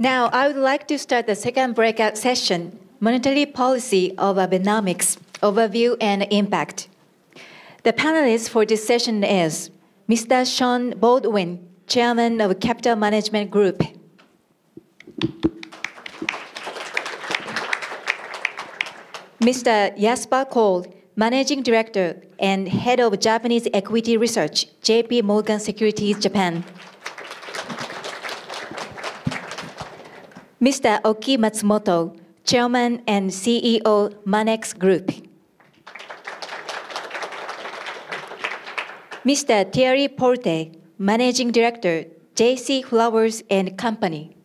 Now, I would like to start the second breakout session, Monetary Policy of Abenomics, Overview and Impact. The panelist for this session is Mr. Shawn Baldwin, Chairman of Capital Management Group. Mr. Jesper Koll, Managing Director and Head of Japanese Equity Research, JP Morgan Securities Japan. Mr. Oki Matsumoto, Chairman and CEO, Monex Group. Mr. Thierry Porté, Managing Director, J.C. Flowers and Company.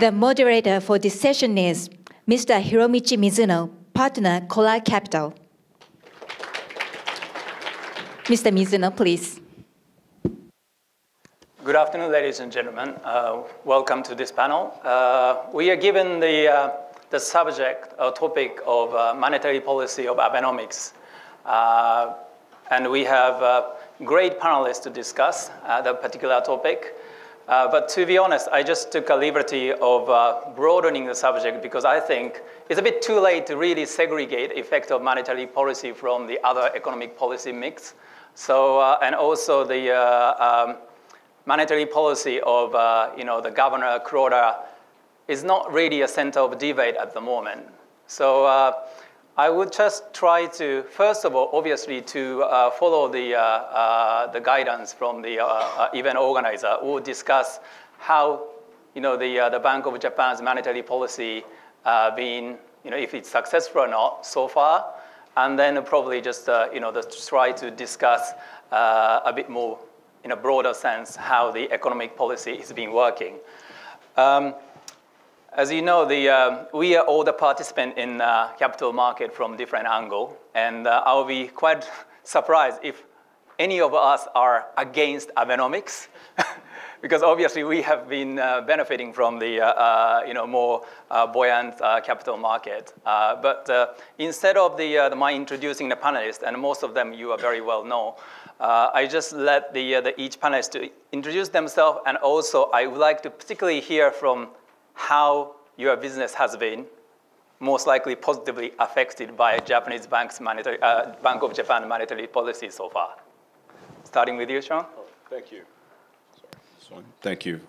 The moderator for this session is Mr. Hiromichi Mizuno, Partner, Coller Capital. Mr. Mizuno, please. Good afternoon, ladies and gentlemen. Uh, welcome to this panel. Uh, we are given the, uh, the subject or topic of uh, monetary policy of Abenomics. Uh, and we have uh, great panelists to discuss that particular topic. but to be honest, I just took a liberty of broadening the subject because I think it's a bit too late to really segregate effect of monetary policy from the other economic policy mix. So, and also the um, monetary policy of uh, you know, the governor Kuroda is not really a center of debate at the moment. So uh, I would just try to, first of all, obviously, to uh, follow the, uh, uh, the guidance from the uh, event organizer will discuss how you know, the, the Bank of Japan's monetary policy being, you know, if it's successful or not so far, and then probably just you know, try to discuss a bit more in a broader sense, how the economic policy has been working. Um, as you know, the, uh, we are all the participants in uh, capital market from different angle, and uh, I'll be quite surprised if any of us are against Abenomics, because obviously we have been uh, benefiting from the uh, uh, you know, more buoyant capital market. but instead of the, the, my introducing the panelists, and most of them you are very well know, I just let the, the each panelist to introduce themselves, and also I would like to particularly hear from how your business has been most likely positively affected by Japanese bank's monetary, uh, Bank of Japan monetary policy so far. Starting with you, Shawn. Oh, thank you. Thank you.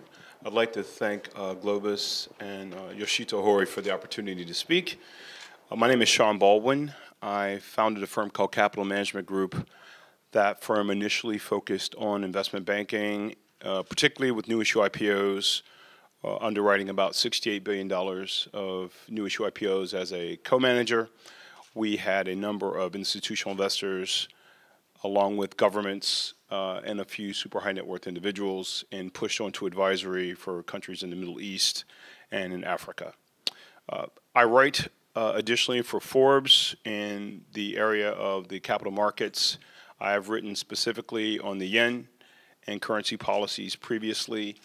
I'd like to thank uh, GLOBIS and uh, Yoshito Hori for the opportunity to speak. Uh, my name is Shawn Baldwin. I founded a firm called Capital Management Group that firm initially focused on investment banking, uh, particularly with new issue IPOs, uh, underwriting about $68 billion of new issue IPOs as a co-manager. We had a number of institutional investors along with governments uh, and a few super high net worth individuals and pushed on to advisory for countries in the Middle East and in Africa. Uh, I write uh, additionally for Forbes in the area of the capital markets I have written specifically on the yen and currency policies previously.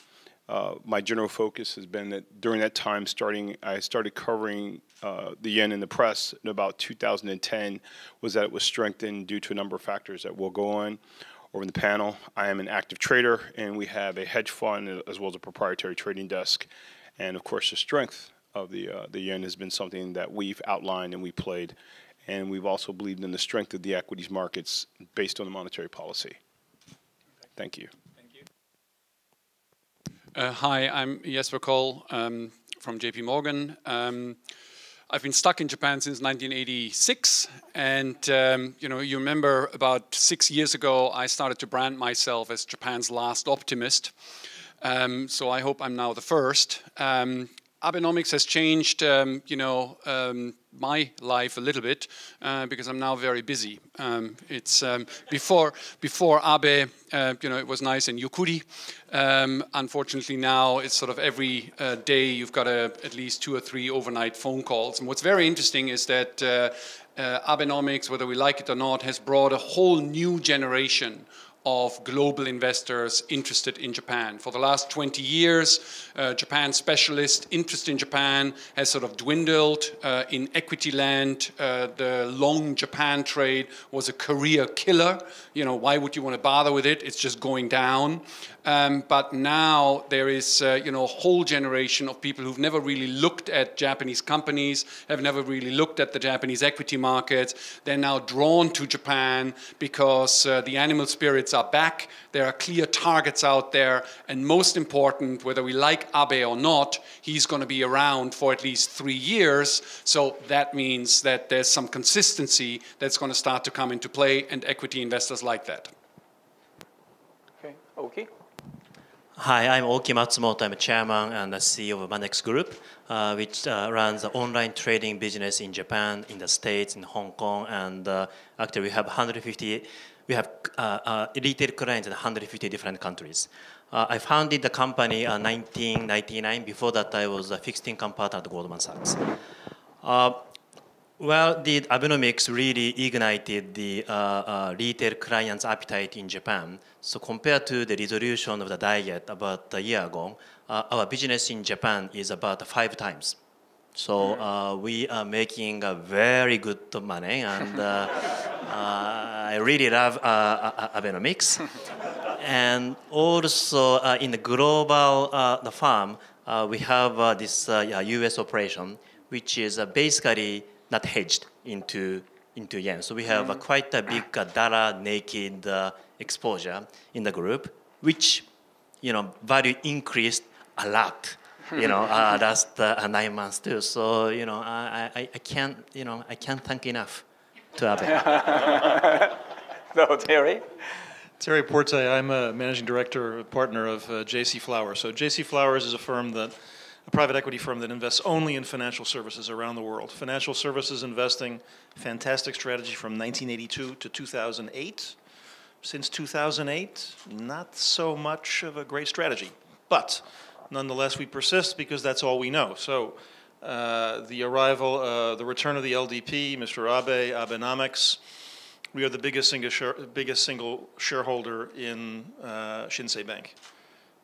Uh, my general focus has been that during that time, starting I started covering uh, the yen in the press in about 2010, was that it was strengthened due to a number of factors that will go on over in the panel. I am an active trader, and we have a hedge fund as well as a proprietary trading desk, and of course, the strength of the uh, the yen has been something that we've outlined and we played and we've also believed in the strength of the equities markets based on the monetary policy. Thank you. Thank you. Uh, hi, I'm Jesper Koll um, from JP Morgan. Um, I've been stuck in Japan since 1986, and um, you know, you remember about six years ago, I started to brand myself as Japan's last optimist. Um, so I hope I'm now the first. Um, Abenomics has changed, um, you know, um, my life a little bit uh, because I'm now very busy. Um, it's um, before before Abe, uh, you know, it was nice in Yokuri. Um, unfortunately, now it's sort of every uh, day you've got a, at least two or three overnight phone calls. And what's very interesting is that uh, uh, Abenomics, whether we like it or not, has brought a whole new generation of global investors interested in Japan. For the last 20 years, uh, Japan specialist interest in Japan has sort of dwindled. Uh, in equity land, uh, the long Japan trade was a career killer. You know, why would you want to bother with it? It's just going down. Um, but now there is, uh, you know, a whole generation of people who've never really looked at Japanese companies, have never really looked at the Japanese equity markets. They're now drawn to Japan because uh, the animal spirits are back. There are clear targets out there, and most important, whether we like Abe or not, he's going to be around for at least three years. So that means that there's some consistency that's going to start to come into play, and equity investors like that. Okay, okay. Hi, I'm Oki Matsumoto. I'm a chairman and the CEO of Monex Group, uh, which uh, runs the online trading business in Japan, in the States, in Hong Kong, and uh, actually we have 150. We have uh, uh, retail clients in 150 different countries. Uh, I founded the company in 1999. Before that, I was a fixed income partner at Goldman Sachs. Well, the Abenomics really ignited the uh, uh, retail clients' appetite in Japan. So compared to the resolution of the diet about a year ago, uh, our business in Japan is about five times. So uh, we are making a very good money, and uh, uh, I really love Abenomics. and also in the global the farm, we have this U.S. operation, which is basically not hedged into into yen. So we have quite a big uh, dollar naked uh, exposure in the group, which you know value increased a lot. You know, uh, last uh, nine months too. So you know, I, I, I can't you know I can't thank enough to Abe. no, Terry. Terry Porté, I'm a managing director, partner of uh, JC Flowers. So JC Flowers is a firm that a private equity firm that invests only in financial services around the world. Financial services investing, fantastic strategy from 1982 to 2008. Since 2008, not so much of a great strategy. But nonetheless, we persist because that's all we know. So uh, the arrival, uh, the return of the LDP, Mr. Abe, Abenomics, we are the biggest single, share, biggest single shareholder in uh, Shinsei Bank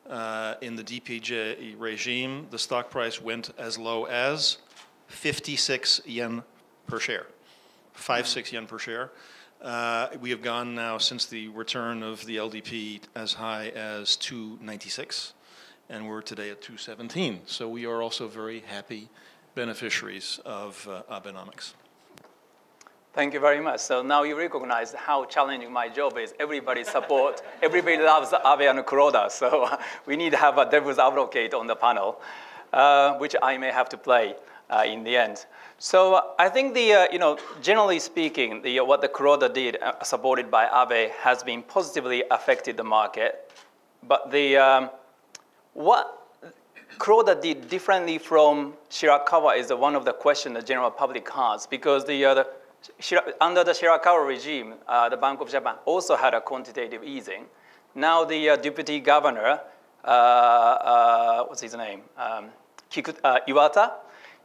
uh, in the DPJ regime, the stock price went as low as 56 yen per share, 5, 6 yen per share. Uh, we have gone now since the return of the LDP as high as 296, and we're today at 217. So we are also very happy beneficiaries of uh, Abenomics. Thank you very much. So now you recognize how challenging my job is. Everybody support, everybody loves Abe and Kuroda. So we need to have a devil's advocate on the panel, uh, which I may have to play uh, in the end. So uh, I think the, uh, you know, generally speaking, the, what the Kuroda did, uh, supported by Abe, has been positively affected the market. But the, um, what Kuroda did differently from Shirakawa is one of the questions the general public has, because the, uh, the under the Shirakawa regime, uh, the Bank of Japan also had a quantitative easing. Now the uh, deputy governor, uh, uh what's his name, um, uh, Iwata,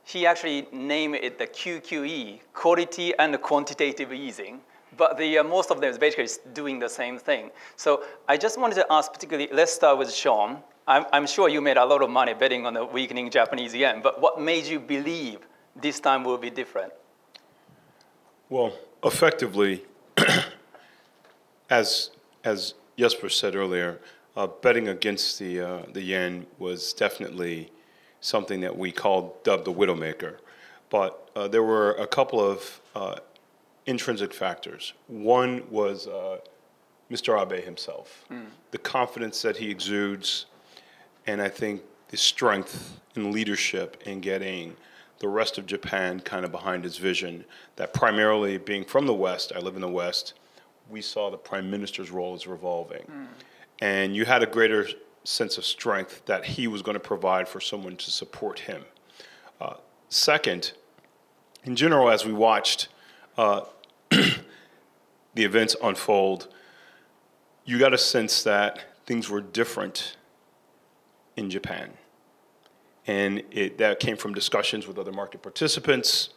he actually named it the QQE, quality and quantitative easing. But the, most of them is basically doing the same thing. So I just wanted to ask particularly, let's start with Shawn. I'm, I'm sure you made a lot of money betting on the weakening Japanese yen, but what made you believe this time will be different? Well, effectively, as as Jesper said earlier, uh, betting against the uh, the yen was definitely something that we called dubbed the widowmaker. But uh, there were a couple of uh, intrinsic factors. One was uh, Mr. Abe himself, mm. the confidence that he exudes, and I think the strength and leadership in getting the rest of Japan kind of behind his vision that primarily being from the West, I live in the West, we saw the prime minister's role as revolving. Mm. And you had a greater sense of strength that he was going to provide for someone to support him. Uh, second, in general, as we watched uh, the events unfold, you got a sense that things were different in Japan and it, that came from discussions with other market participants,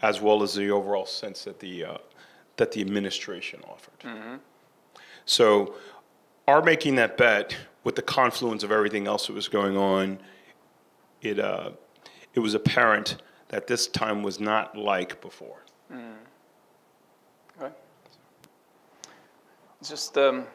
as well as the overall sense that the uh, that the administration offered. Mm-hmm. So our making that bet with the confluence of everything else that was going on, it, uh, it was apparent that this time was not like before. Right. Just, um,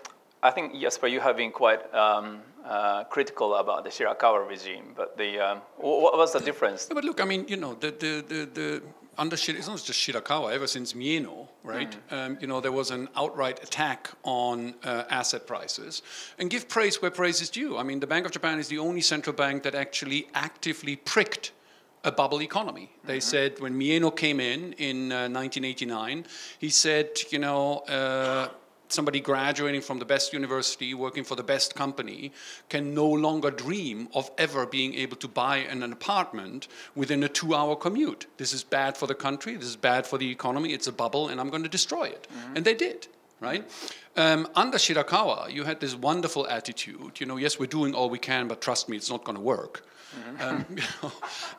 I think Jesper, you have been quite um, uh, critical about the Shirakawa regime, but the um, what was the difference? Yeah, but look, I mean, you know, the, the, the, the under Shir- it's not just Shirakawa, ever since Mieno, right? Um, you know, there was an outright attack on uh, asset prices. And give praise where praise is due. I mean, the Bank of Japan is the only central bank that actually actively pricked a bubble economy. They said when Mieno came in in uh, 1989, he said, you know, uh, somebody graduating from the best university, working for the best company, can no longer dream of ever being able to buy an, an apartment within a two hour commute. This is bad for the country, this is bad for the economy, it's a bubble, and I'm going to destroy it. And they did. Right? Um, under Shirakawa, you had this wonderful attitude. You know, yes, we're doing all we can, but trust me, it's not going to work. Um, you know,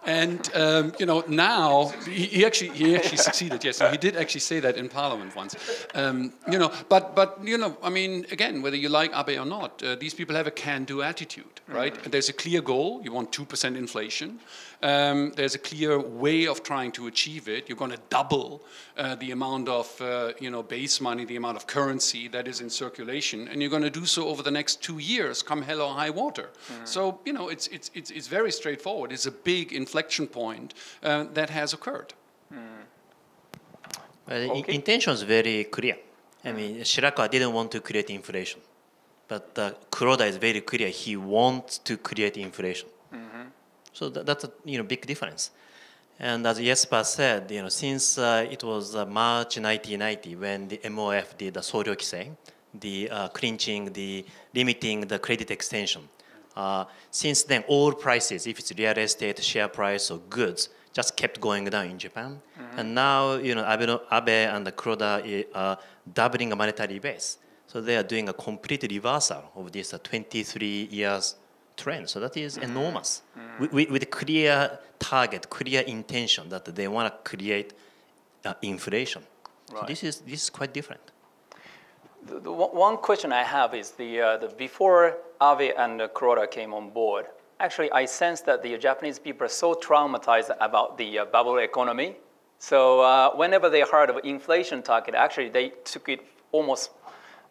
and um, you know now he, he actually he actually succeeded. Yes, he did actually say that in Parliament once. Um, you know, but but you know, I mean, again, whether you like Abe or not, uh, these people have a can-do attitude, right? And there's a clear goal. You want two percent inflation. Um, there's a clear way of trying to achieve it. You're going to double uh, the amount of uh, you know base money, the amount of currency that is in circulation, and you're going to do so over the next two years, come hell or high water. So you know it's it's it's, it's very straightforward. It's a big inflection point uh, that has occurred. Well, the Okay. intention is very clear. I mean, Shirakawa didn't want to create inflation, but uh, Kuroda is very clear. He wants to create inflation. So that, that's a you know big difference. And as Jesper said, you know, since uh, it was uh, March 1990 when the MOF did the Soryo Kisei, the uh, clinching, the limiting the credit extension. Uh, since then, all prices, if it's real estate, share price, or goods, just kept going down in Japan. And now, you know, Abe, Abe and the Kuroda eh, are doubling a monetary base. So they are doing a complete reversal of this uh, 23 years trend. So that is enormous. With, with, with a clear target, clear intention that they want to create uh, inflation. So this is this is quite different. The, the one one question I have is the, uh, the before Abe and Kuroda came on board, actually I sense that the Japanese people are so traumatized about the uh, bubble economy. So uh, whenever they heard of inflation target, actually they took it almost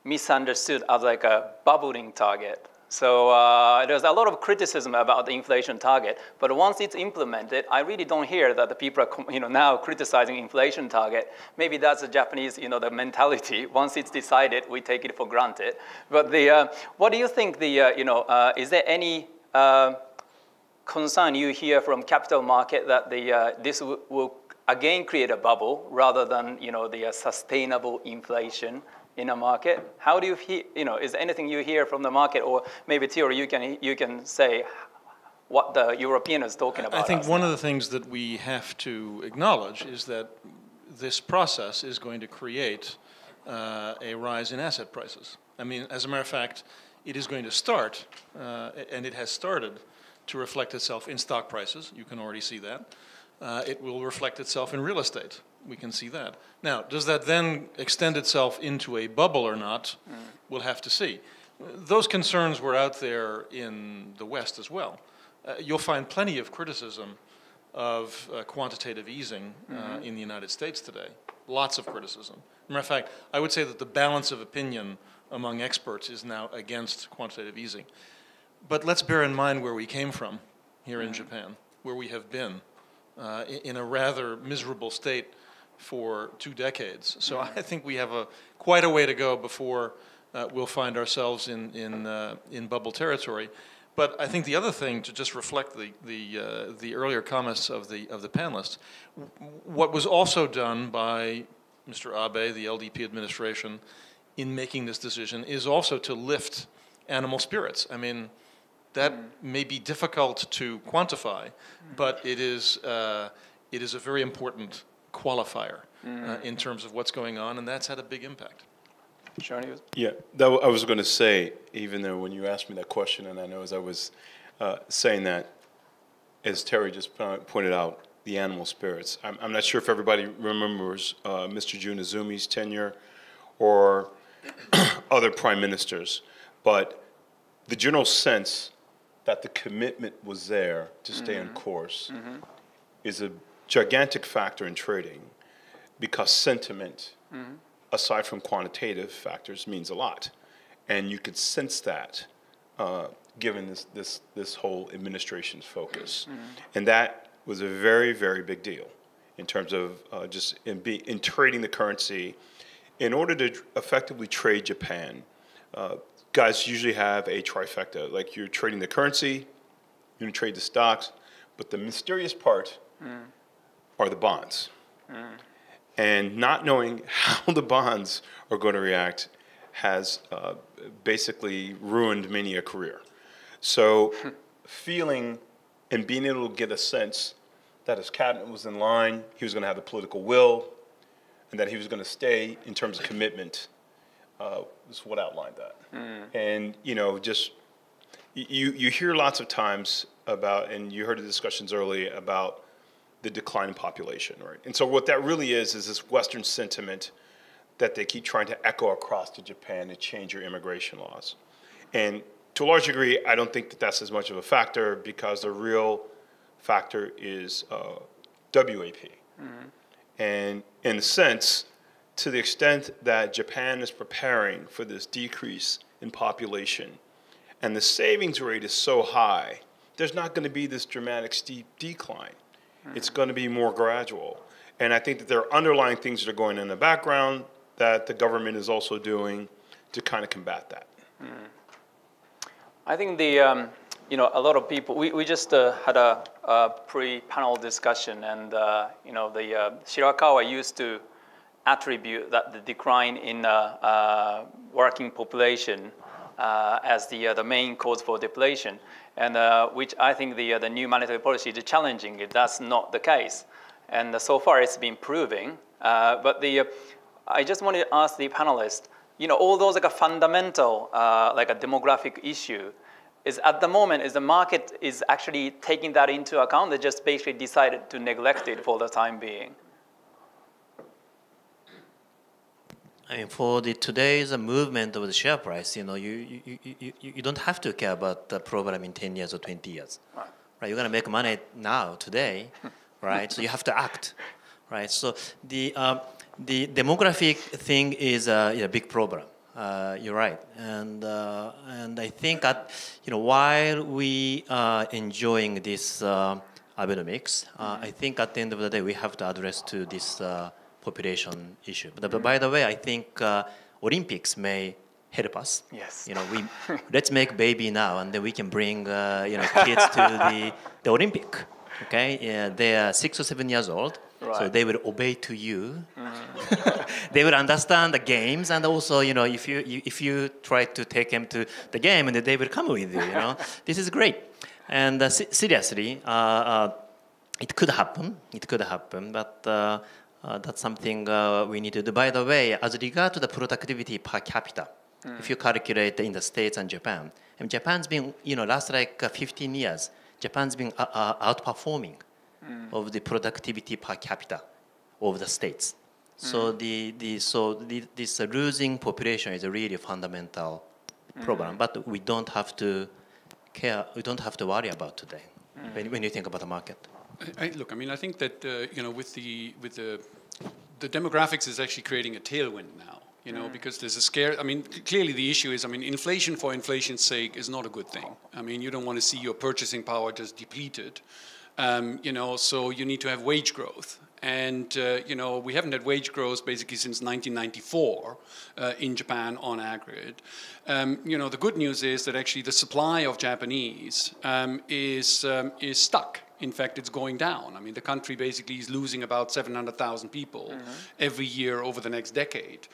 misunderstood as like a bubbling target. So uh, there's a lot of criticism about the inflation target, but once it's implemented, I really don't hear that the people are you know, now criticizing inflation target. Maybe that's the Japanese you know, the mentality. Once it's decided, we take it for granted. But the, uh, what do you think, the, uh, you know, uh, is there any uh, concern you hear from capital market that the, uh, this will again create a bubble rather than you know, the sustainable inflation in a market? How do you, he- you know, is there anything you hear from the market or maybe Thierry, you can, you can say what the European is talking about? I think one now. of the things that we have to acknowledge is that this process is going to create uh, a rise in asset prices. I mean, as a matter of fact, it is going to start, uh, and it has started, to reflect itself in stock prices. You can already see that. Uh, it will reflect itself in real estate. We can see that. Now, does that then extend itself into a bubble or not? We'll have to see. Those concerns were out there in the West as well. Uh, you'll find plenty of criticism of uh, quantitative easing uh, in the United States today. Lots of criticism. Matter of fact, I would say that the balance of opinion among experts is now against quantitative easing. But let's bear in mind where we came from here in Japan, where we have been uh, in a rather miserable state for two decades. So I think we have a quite a way to go before uh, we'll find ourselves in in uh, in bubble territory. But I think the other thing to just reflect the the uh, the earlier comments of the of the panelists, what was also done by Mr. Abe, the LDP administration, in making this decision is also to lift animal spirits. I mean, that may be difficult to quantify, but it is, uh, it is a very important qualifier uh, in terms of what's going on, and that's had a big impact. Shawn, Yeah, that, w- I was going to say, even though when you asked me that question, and I know as I was uh, saying that, as Terry just po- pointed out, the animal spirits. I'm, I'm not sure if everybody remembers uh, Mr. Jun Izumi's tenure or other prime ministers, but the general sense that the commitment was there to stay on course is a gigantic factor in trading because sentiment, aside from quantitative factors, means a lot. And you could sense that uh, given this, this, this whole administration's focus. And that was a very, very big deal in terms of uh, just in, be, in trading the currency. In order to effectively trade Japan, uh, guys usually have a trifecta. Like you're trading the currency, you're going to trade the stocks, but the mysterious part are the bonds. And not knowing how the bonds are going to react has uh, basically ruined many a career. So, feeling and being able to get a sense that his cabinet was in line, he was going to have the political will, and that he was going to stay in terms of commitment uh, is what outlined that. And you know, just you you hear lots of times about, and you heard the discussions early about the decline in population, right? And so what that really is is this Western sentiment that they keep trying to echo across to Japan to change your immigration laws. And to a large degree, I don't think that that's as much of a factor because the real factor is uh, WAP. And in a sense, to the extent that Japan is preparing for this decrease in population, and the savings rate is so high, there's not going to be this dramatic steep decline. It's going to be more gradual. And I think that there are underlying things that are going in the background that the government is also doing to kind of combat that. I think the, um, you know, a lot of people, we, we just uh, had a, a pre-panel discussion and, uh, you know, the uh, Shirakawa used to attribute that the decline in uh, uh, working population uh, as the, uh, the main cause for deflation, and uh, which I think the, uh, the new monetary policy is challenging. That's not the case. And so far it's been proving. Uh, but the, uh, I just wanted to ask the panelists, you know, all those like a fundamental, uh, like a demographic issue, is at the moment, is the market is actually taking that into account? They just basically decided to neglect it for the time being. I mean, for the today's movement of the share price, you know, you, you, you, you, don't have to care about the problem in 10 years or 20 years. Right. Right? You're going to make money now, today, right? so you have to act, right? So the, um, the demographic thing is a, a big problem. Uh, you're right, and uh, and I think that you know while we are enjoying this uh, Abenomics, uh, I think at the end of the day we have to address to this uh, population issue. But, but by the way, I think uh, Olympics may help us. Yes. You know, we let's make baby now, and then we can bring uh, you know kids to the the Olympic. Okay, yeah, they are six or seven years old, so they will obey to you. they will understand the games, and also you know if you, you if you try to take them to the game, and they will come with you. You know, this is great. And uh, se- seriously, uh, uh, it could happen. It could happen, but. Uh, that's something uh, we need to do. By the way, as regard to the productivity per capita, if you calculate in the States and Japan, and Japan's been, you know, last like uh, 15 years, Japan's been uh, uh, outperforming of the productivity per capita of the states. So the, the so the, this uh, losing population is a really fundamental problem, but we don't have to care. We don't have to worry about today when, when you think about the market. I, I- look, I mean, I think that uh, you know, with the with the the demographics is actually creating a tailwind now. You know, because there's a scare. I mean, clearly the issue is, I mean, inflation for inflation's sake is not a good thing. I mean, you don't want to see your purchasing power just depleted. Um, you know, so you need to have wage growth. And, uh, you know, we haven't had wage growth basically since 1994 uh, in Japan on aggregate. Um, you know, the good news is that actually the supply of Japanese um, is, um, is stuck. In fact, it's going down. I mean, the country basically is losing about 700,000 people every year over the next decade.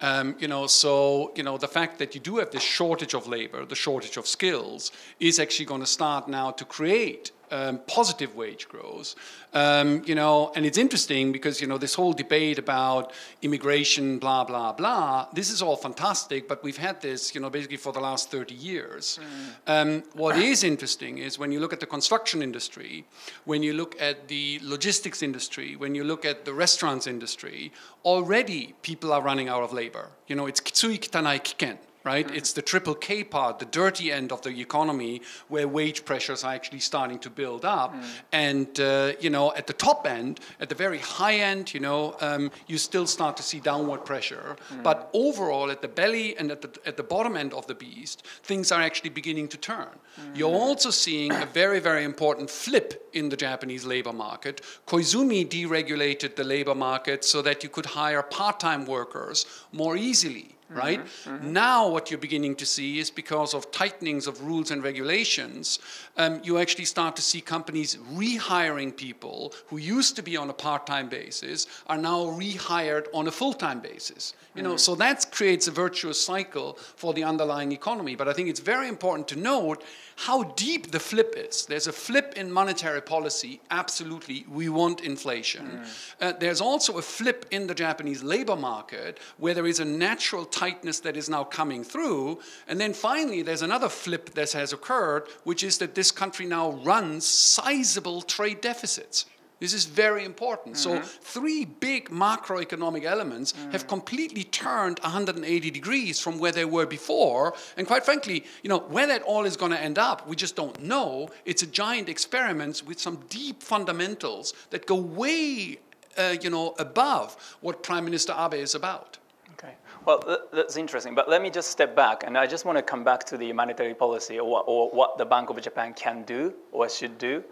Um, you know, so you know the fact that you do have this shortage of labor, the shortage of skills, is actually going to start now to create um, positive wage growth. Um, you know, and it's interesting because you know this whole debate about immigration, blah blah blah. This is all fantastic, but we've had this, you know, basically for the last 30 years. Um, what is interesting is when you look at the construction industry, when you look at the logistics industry, when you look at the restaurants industry, already people are running out of labor. You know, it's kitsui kitanai kiken right? It's the triple K part, the dirty end of the economy, where wage pressures are actually starting to build up. And, uh, you know, at the top end, at the very high end, you know, um, you still start to see downward pressure. But overall, at the belly and at the, at the bottom end of the beast, things are actually beginning to turn. You're also seeing a very, very important flip in the Japanese labor market. Koizumi deregulated the labor market so that you could hire part-time workers more easily right? Now, what you're beginning to see is because of tightenings of rules and regulations, um, you actually start to see companies rehiring people who used to be on a part-time basis are now rehired on a full-time basis. You know, so that creates a virtuous cycle for the underlying economy. But I think it's very important to note how deep the flip is. There's a flip in monetary policy, absolutely, we want inflation. Uh, there's also a flip in the Japanese labor market where there is a natural tightness that is now coming through. And then finally, there's another flip that has occurred, which is that this country now runs sizable trade deficits. This is very important. So, three big macroeconomic elements have completely turned 180 degrees from where they were before. And quite frankly, you know, where that all is going to end up, we just don't know. It's a giant experiment with some deep fundamentals that go way, uh, you know, above what Prime Minister Abe is about. Okay. Well, that's interesting. But let me just step back, and I just want to come back to the monetary policy or what, or what the Bank of Japan can do or should do.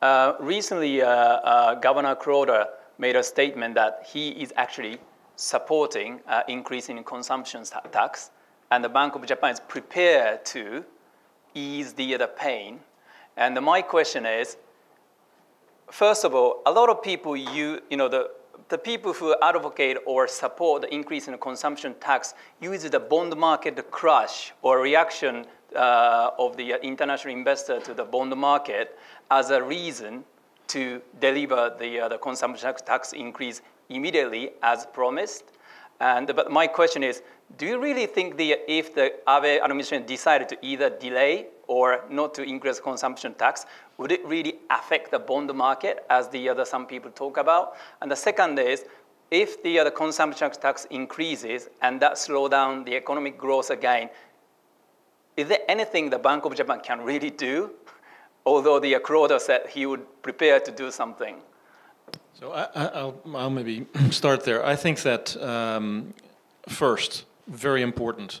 Uh, recently, uh, uh, Governor Kuroda made a statement that he is actually supporting uh, increasing consumption tax, and the Bank of Japan is prepared to ease the, the pain. And my question is, first of all, a lot of people, you, you know, the, the people who advocate or support the increase in the consumption tax use the bond market crash or reaction uh, of the international investor to the bond market as a reason to deliver the, uh, the consumption tax, increase immediately as promised. And, but my question is, do you really think the, if the Abe administration decided to either delay or not to increase consumption tax, would it really affect the bond market as the other some people talk about? And the second is, if the other consumption tax increases and that slow down the economic growth again, is there anything the Bank of Japan can really do? Although the Kuroda said he would prepare to do something. So I, I- I'll, I'll maybe start there. I think that um, first, very important,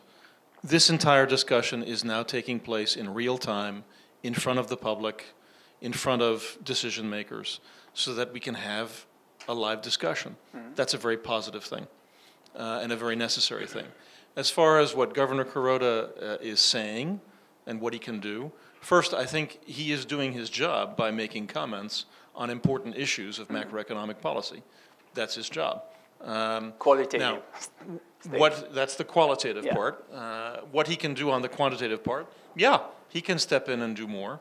this entire discussion is now taking place in real time, in front of the public, in front of decision makers, so that we can have a live discussion. That's a very positive thing uh, and a very necessary thing. As far as what Governor Kuroda uh, is saying and what he can do, first, I think he is doing his job by making comments on important issues of macroeconomic policy. That's his job. Um, Qualitative. Now, what, that's the qualitative Yeah. part. Uh, what he can do on the quantitative part, yeah, he can step in and do more.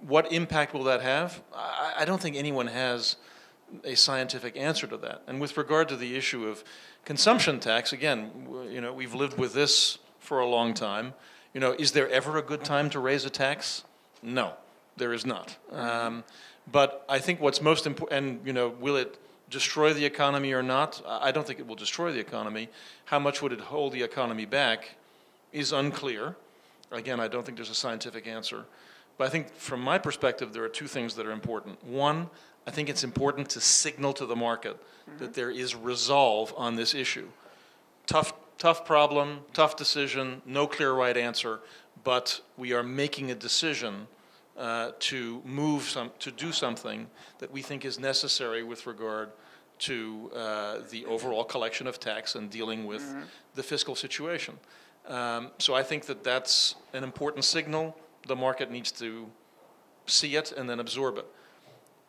What impact will that have? I, I don't think anyone has a scientific answer to that. And with regard to the issue of consumption tax, again, you know, we've lived with this for a long time. You know, is there ever a good time to raise a tax? No, there is not. Um, but I think what's most important, and you know, will it destroy the economy or not? I don't think it will destroy the economy. How much would it hold the economy back is unclear. Again, I don't think there's a scientific answer. But I think from my perspective, there are two things that are important. One, I think it's important to signal to the market that mm-hmm. there is resolve on this issue. Tough, tough problem, tough decision, no clear right answer, but we are making a decision uh, to move some, to do something that we think is necessary with regard to uh, the overall collection of tax and dealing with the fiscal situation. Um, so I think that that's an important signal. The market needs to see it and then absorb it.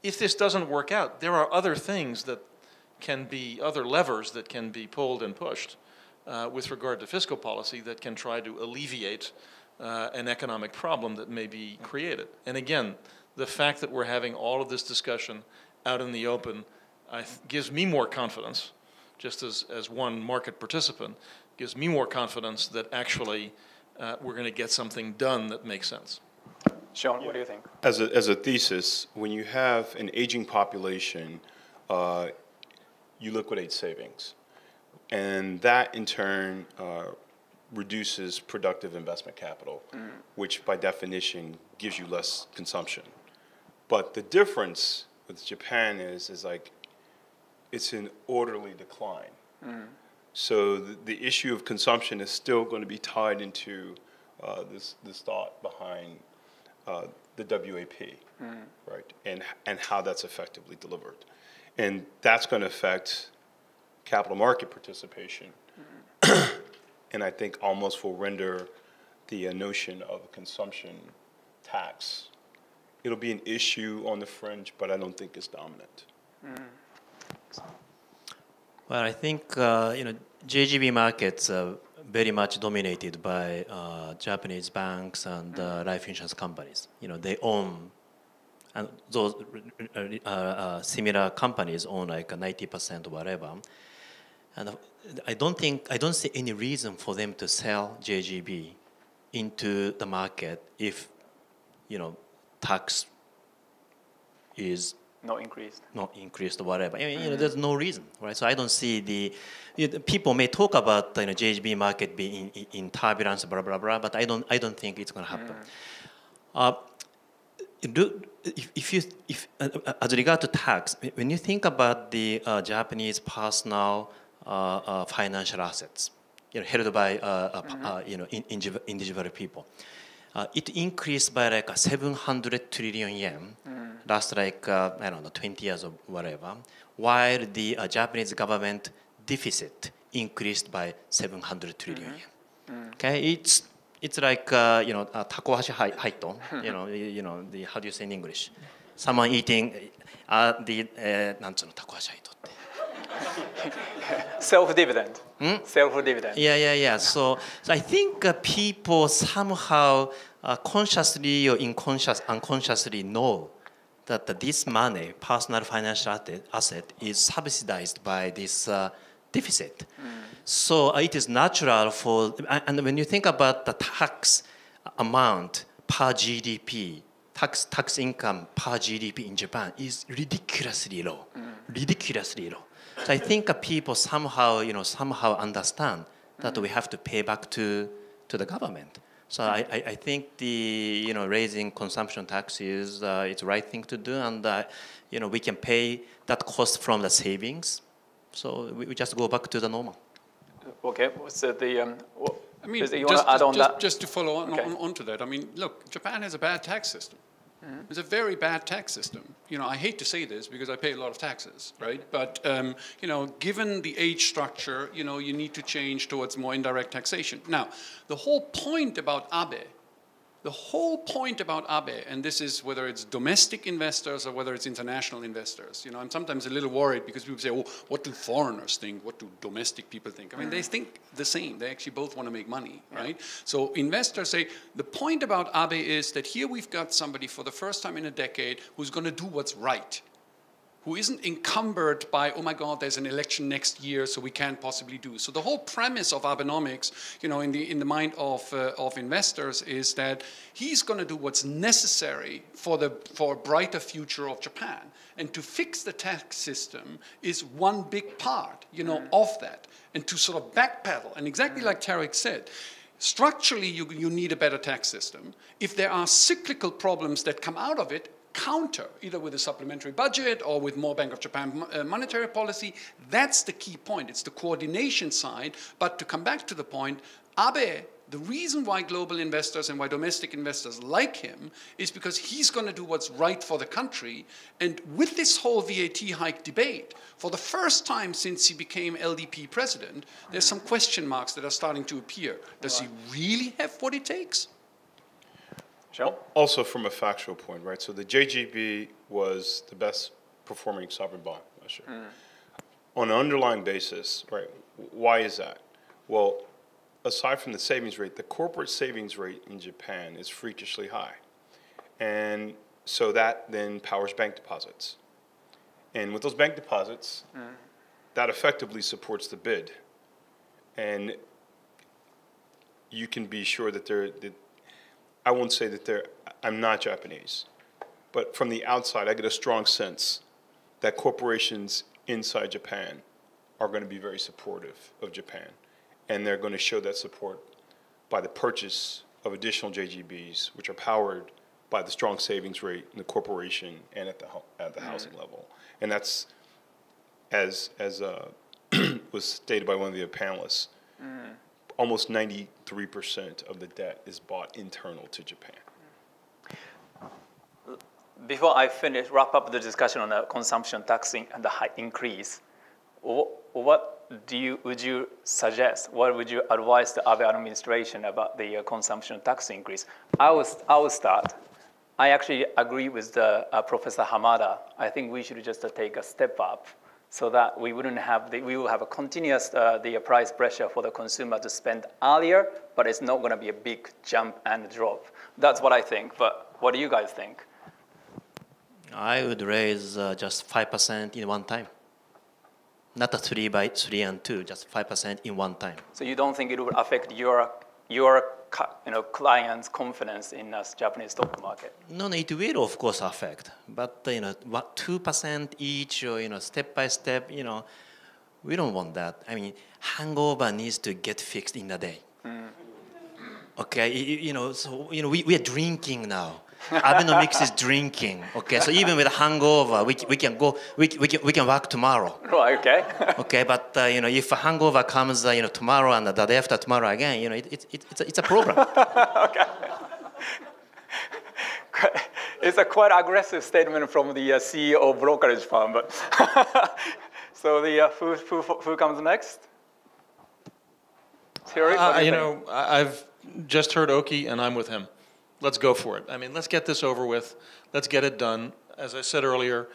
If this doesn't work out, there are other things that can be, other levers that can be pulled and pushed uh, with regard to fiscal policy that can try to alleviate uh, an economic problem that may be created. And again, the fact that we're having all of this discussion out in the open I th- gives me more confidence, just as, as one market participant, gives me more confidence that actually uh, we're going to get something done that makes sense. Shawn, what do you think? As a, as a thesis, when you have an aging population, uh, you liquidate savings. And that in turn uh, reduces productive investment capital, which by definition gives you less consumption. But the difference with Japan is, is like, it's an orderly decline. So the, the issue of consumption is still going to be tied into uh, this, this thought behind uh, the WAP, right? And, and how that's effectively delivered. And that's going to affect capital market participation. And I think almost will render the uh, notion of a consumption tax. It'll be an issue on the fringe, but I don't think it's dominant. Well, I think uh, you know JGB markets are very much dominated by uh, Japanese banks and uh, life insurance companies. You know, they own, and those uh, uh, uh, similar companies own like ninety percent or whatever. And I don't think I don't see any reason for them to sell JGB into the market if, you know, tax is Not increased. not increased or whatever. I mean, you know, there's no reason, right? So I don't see the, you know, people may talk about you know JGB market being in, in turbulence, blah blah blah, but I don't I don't think it's going to happen. Uh, do, if, if you if uh, uh, as regard to tax, when you think about the uh, Japanese personal uh, uh, financial assets, you know, held by uh, uh, uh, you know in, indiv- individual people, uh, it increased by like a 700 trillion yen last like uh, I don't know 20 years or whatever, while the uh, Japanese government deficit increased by 700 trillion yen. Okay, it's it's like uh, you know uh, takohashi hai- haito. you know you, you know the how do you say in English? Someone eating uh, the uh, なんつうのタコハシハイトって。Self dividend. Self dividend. Yeah, yeah, yeah. So, so I think uh, people somehow uh, consciously or unconscious, unconsciously know that uh, this money, personal financial asset, asset is subsidized by this uh, deficit. So uh, it is natural for, and- and when you think about the tax amount per GDP, tax, tax income per GDP in Japan is ridiculously low, ridiculously low. So I think uh, people somehow, you know, somehow understand that we have to pay back to, to the government. So I, I, I think the, you know, raising consumption tax is uh, it's the right thing to do, and uh, you know, we can pay that cost from the savings. So we, we just go back to the normal. Okay. So the um, what, I mean, you just, to add just, on just, that? just to follow on, Okay. on, on to that, I mean, look, Japan has a bad tax system. Mm-hmm. It's a very bad tax system. You know, I hate to say this because I pay a lot of taxes, right? But um, you know, given the age structure, you know, you need to change towards more indirect taxation. Now, the whole point about Abe, the whole point about Abe, and this is whether it's domestic investors or whether it's international investors. You know, I'm sometimes a little worried because people say, "Oh, what do foreigners think? What do domestic people think?" I mean, they mm. think the same. They actually both want to make money, right? So investors say the point about Abe is that here we've got somebody for the first time in a decade who's going to do what's right who isn't encumbered by, oh my God, there's an election next year, so we can't possibly do. So the whole premise of Abenomics, you know, in the in the mind of uh, of investors, is that he's going to do what's necessary for the for a brighter future of Japan, and to fix the tax system is one big part, you know, of that, and to sort of backpedal, and exactly like Tarek said. Structurally, you, you need a better tax system. If there are cyclical problems that come out of it, counter, either with a supplementary budget or with more Bank of Japan uh, monetary policy. That's the key point. It's the coordination side. But to come back to the point, Abe, the reason why global investors and why domestic investors like him is because he's going to do what's right for the country. And with this whole VAT hike debate, for the first time since he became LDP president, there's some question marks that are starting to appear. Does he really have what it takes? Michelle? Also, from a factual point, right? So the JGB was the best performing sovereign bond last year. Mm. On an underlying basis, right? Why is that? Well, aside from the savings rate, the corporate savings rate in Japan is freakishly high. And so that then powers bank deposits. And with those bank deposits, mm. that effectively supports the bid. And you can be sure that they're, that I won't say that they're, I'm not Japanese, but from the outside, I get a strong sense that corporations inside Japan are going to be very supportive of Japan. And they're going to show that support by the purchase of additional JGBs, which are powered by the strong savings rate in the corporation and at the, at the housing level. And that's, as, as uh, was stated by one of the panelists, mm. Almost 93% of the debt is bought internal to Japan. Before I finish, wrap up the discussion on the consumption tax and the high increase, what do you, would you suggest? What would you advise the Abe administration about the uh, consumption tax increase? I will, I will start. I actually agree with the, uh, Professor Hamada. I think we should just uh, take a step up so that we wouldn't have the, we will have a continuous uh, the price pressure for the consumer to spend earlier, but it's not going to be a big jump and drop. That's what I think. But what do you guys think? I would raise uh, just five percent in one time. Not a three by three and two, just five percent in one time. So you don't think it would affect your your you know, clients' confidence in the Japanese stock market? No, no, it will of course affect, but you know, what two percent each, or you know, step by step, you know, we don't want that. I mean, hangover needs to get fixed in a day. Mm. Okay, you, you, know, so you know, we, we are drinking now. Abenomics is drinking. Okay, so even with a hangover, we, we can go, we, we, can, we can work tomorrow. Right, okay. okay, but uh, you know, if a hangover comes, uh, you know, tomorrow and the day after tomorrow again, you know, it, it, it it's, a, it's a program. okay. It's a quite aggressive statement from the uh, CEO of brokerage firm, but so the uh, who, who, who comes next? Thierry, uh, you, you know, I've just heard Oki, and I'm with him let's go for it. I mean, let's get this over with. Let's get it done. As I said earlier,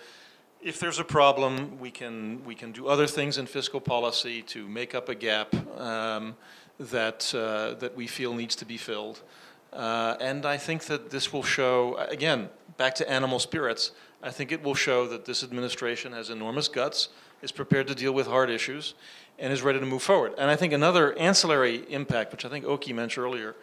if there's a problem, we can we can do other things in fiscal policy to make up a gap um, that uh, that we feel needs to be filled. Uh, and I think that this will show again back to animal spirits. I think it will show that this administration has enormous guts, is prepared to deal with hard issues, and is ready to move forward. And I think another ancillary impact, which I think Oki mentioned earlier,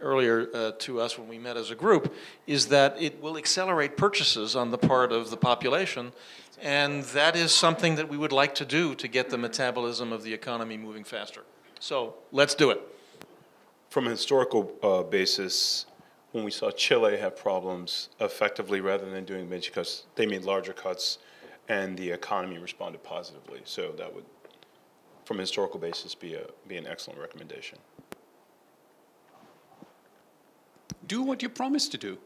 earlier uh, to us when we met as a group, is that it will accelerate purchases on the part of the population. And that is something that we would like to do to get the metabolism of the economy moving faster. So let's do it. From a historical uh, basis, when we saw Chile have problems, effectively, rather than doing major cuts, they made larger cuts, and the economy responded positively. So that would, from a historical basis, be, a, be an excellent recommendation. Do what you promised to do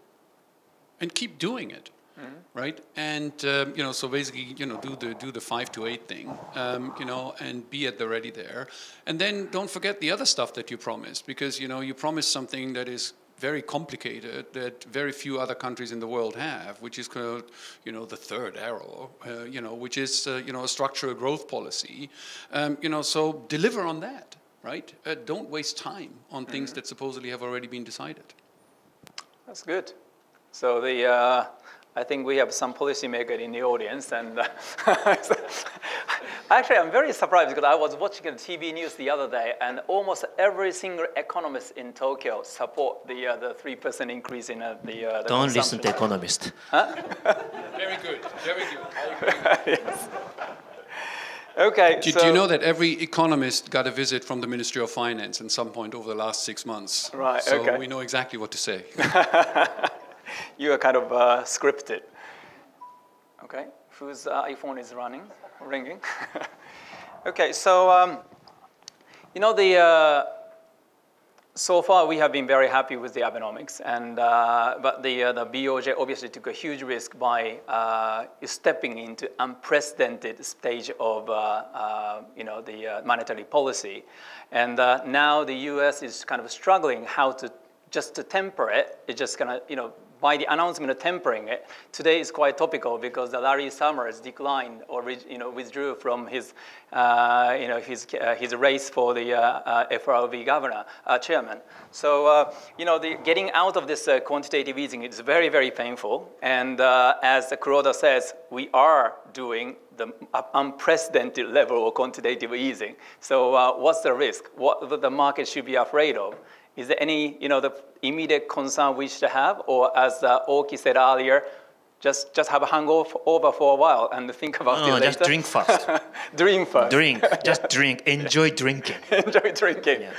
and keep doing it. Mm-hmm. Right, and um, you know, so basically, you know, do the do the five to eight thing, um, you know, and be at the ready there, and then don't forget the other stuff that you promised, because you know you promised something that is very complicated that very few other countries in the world have, which is called, you know, the third arrow, uh, you know, which is, uh, you know, a structural growth policy. Um, you know, so deliver on that, right? Uh, don't waste time on mm-hmm. things that supposedly have already been decided. That's good. So the, uh, I think we have some policymaker in the audience, and uh, actually, I'm very surprised because I was watching the TV news the other day, and almost every single economist in Tokyo support the uh, the three percent increase in uh, the. Uh, the Don't listen to economists. Huh? very good. Very good. yes. Okay. Do, so, do, you know that every economist got a visit from the Ministry of Finance at some point over the last six months? Right. So okay. we know exactly what to say. you are kind of uh, scripted. Okay. Whose uh, iPhone is running, ringing? okay. So um, you know the. Uh, so far, we have been very happy with the Abenomics, and uh, but the uh, the BOJ obviously took a huge risk by uh, stepping into unprecedented stage of uh, uh, you know the uh, monetary policy, and now the U.S. is kind of struggling how to just to temper it. It's just gonna you know by the announcement of tempering today is quite topical because Larry Summers declined or you know, withdrew from his, uh, you know, his, uh, his race for the uh, uh FRB governor, uh, chairman. So uh, you know, the, getting out of this quantitative easing is very, very painful. And as Kuroda says, we are doing the unprecedented level of quantitative easing. So what's the risk? What the market should be afraid of? Is there any, you know, the immediate concern we should have? Or as uh, Oki said earlier, just, just have a hangover for a while and think about no, it no, later. just drink first. drink first. Drink. Just drink. Enjoy drinking. Enjoy drinking. Yeah.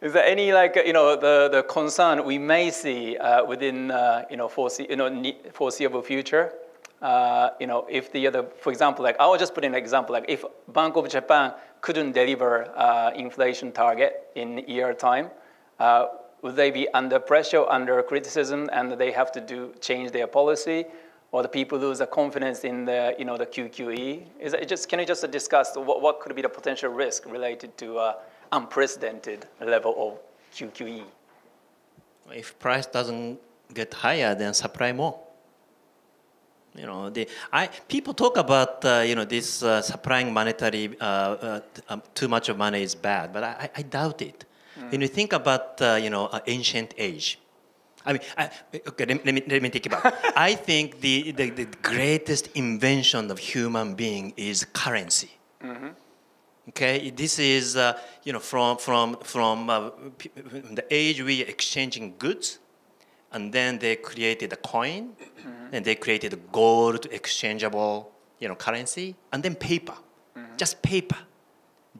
Is there any like you know the, the concern we may see uh, within uh, you know foresee, you know foreseeable future? Uh, you know if the other, for example, like I will just put in an example like if Bank of Japan couldn't deliver uh, inflation target in year time, uh, would they be under pressure, under criticism, and they have to do change their policy? Or the people lose the confidence in the, you know, the QQE? Is it just, can you just discuss what, what could be the potential risk related to uh, unprecedented level of QQE? If price doesn't get higher, then supply more. You know, the, I, people talk about uh, you know this uh, supplying monetary uh, uh, um, too much of money is bad, but I, I doubt it. Mm. When you think about uh, you know uh, ancient age, I mean, I, okay, let, let, me, let me take it back. I think the, the, the, greatest invention of human being is currency. Mm-hmm. Okay, this is uh, you know from from from uh, the age we are exchanging goods, and then they created a coin, mm-hmm. and they created gold exchangeable you know currency, and then paper, mm-hmm. just paper,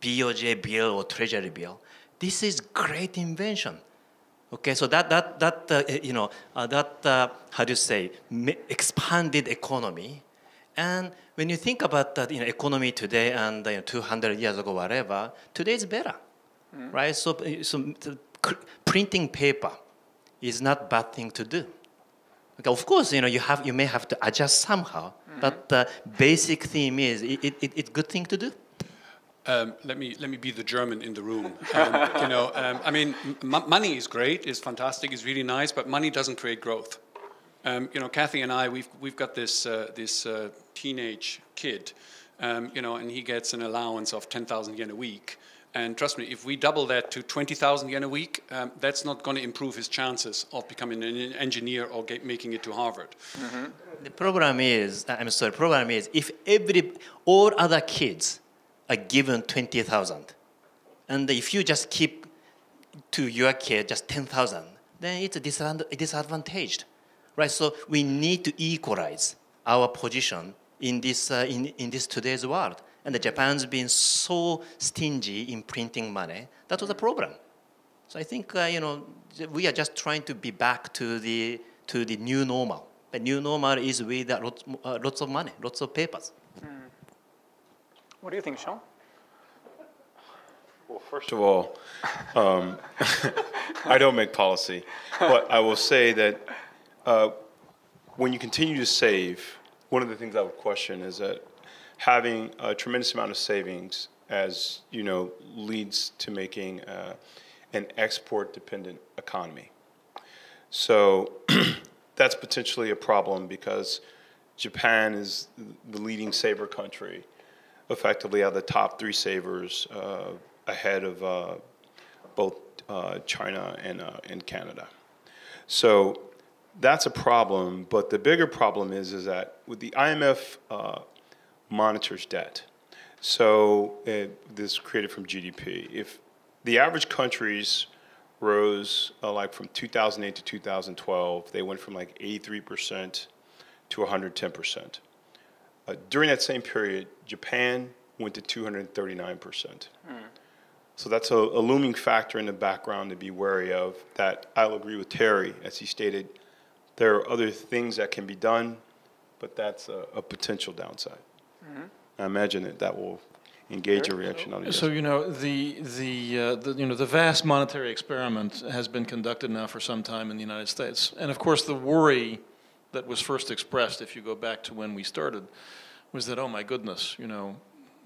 BOJ bill or treasury bill. This is great invention. Okay, so that that that uh, you know uh, that uh, how do you say expanded economy, and when you think about that, you know, economy today and you know, 200 years ago, whatever, today is better, mm. right? So, so printing paper is not bad thing to do. Okay, of course, you know you have you may have to adjust somehow, mm-hmm. but the basic theme is it, it, it's good thing to do. Um, let me let me be the German in the room. Um, you know, um, I mean, money is great, is fantastic, is really nice, but money doesn't create growth. Um, you know, Kathy and I, we've we've got this uh, this uh, teenage kid, um, you know, and he gets an allowance of ten thousand yen a week. And trust me, if we double that to 20,000 yen a week, um, that's not going to improve his chances of becoming an engineer or get, making it to Harvard. Mm-hmm. The problem is, I'm sorry, the problem is if every, all other kids are given 20,000. And if you just keep to your kid just 10,000, then it's disadvantaged, right? So we need to equalize our position in this, uh, in, in this today's world. And Japan's been so stingy in printing money. That was a problem. So I think, uh, you know, we are just trying to be back to the, to the new normal. The new normal is with uh, lots, uh, lots of money, lots of papers. What do you think, Shawn? Well, first of all, um, I don't make policy, but I will say that uh, when you continue to save, one of the things I would question is that having a tremendous amount of savings, as you know, leads to making uh, an export-dependent economy. So that's potentially a problem because Japan is the leading saver country effectively are the top three savers uh, ahead of uh, both uh, China and, uh, and Canada. So that's a problem, but the bigger problem is, is that with the IMF uh, monitors debt, so this created from GDP. If the average countries rose like from 2008 to 2012, they went from like 83% to 110%. Uh, during that same period, Japan went to 239%. Mm. So that's a, a, looming factor in the background to be wary of. That I'll agree with Thierry, as he stated, there are other things that can be done, but that's a, a potential downside. Mm-hmm. I imagine that that will engage a reaction on it. So you know the the, uh, the, you know the vast monetary experiment has been conducted now for some time in the United States, and of course the worry that was first expressed, if you go back to when we started, was that, oh my goodness, you know,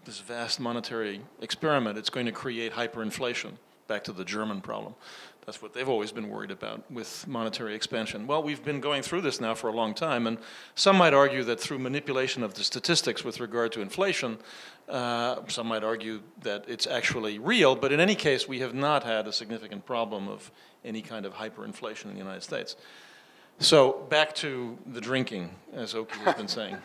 this vast monetary experiment, it's going to create hyperinflation. Back to the German problem. That's what they've always been worried about with monetary expansion. Well, we've been going through this now for a long time, and some might argue that through manipulation of the statistics with regard to inflation, uh, some might argue that it's actually real, but in any case, we have not had a significant problem of any kind of hyperinflation in the United States. So back to the drinking, as Oki has been saying.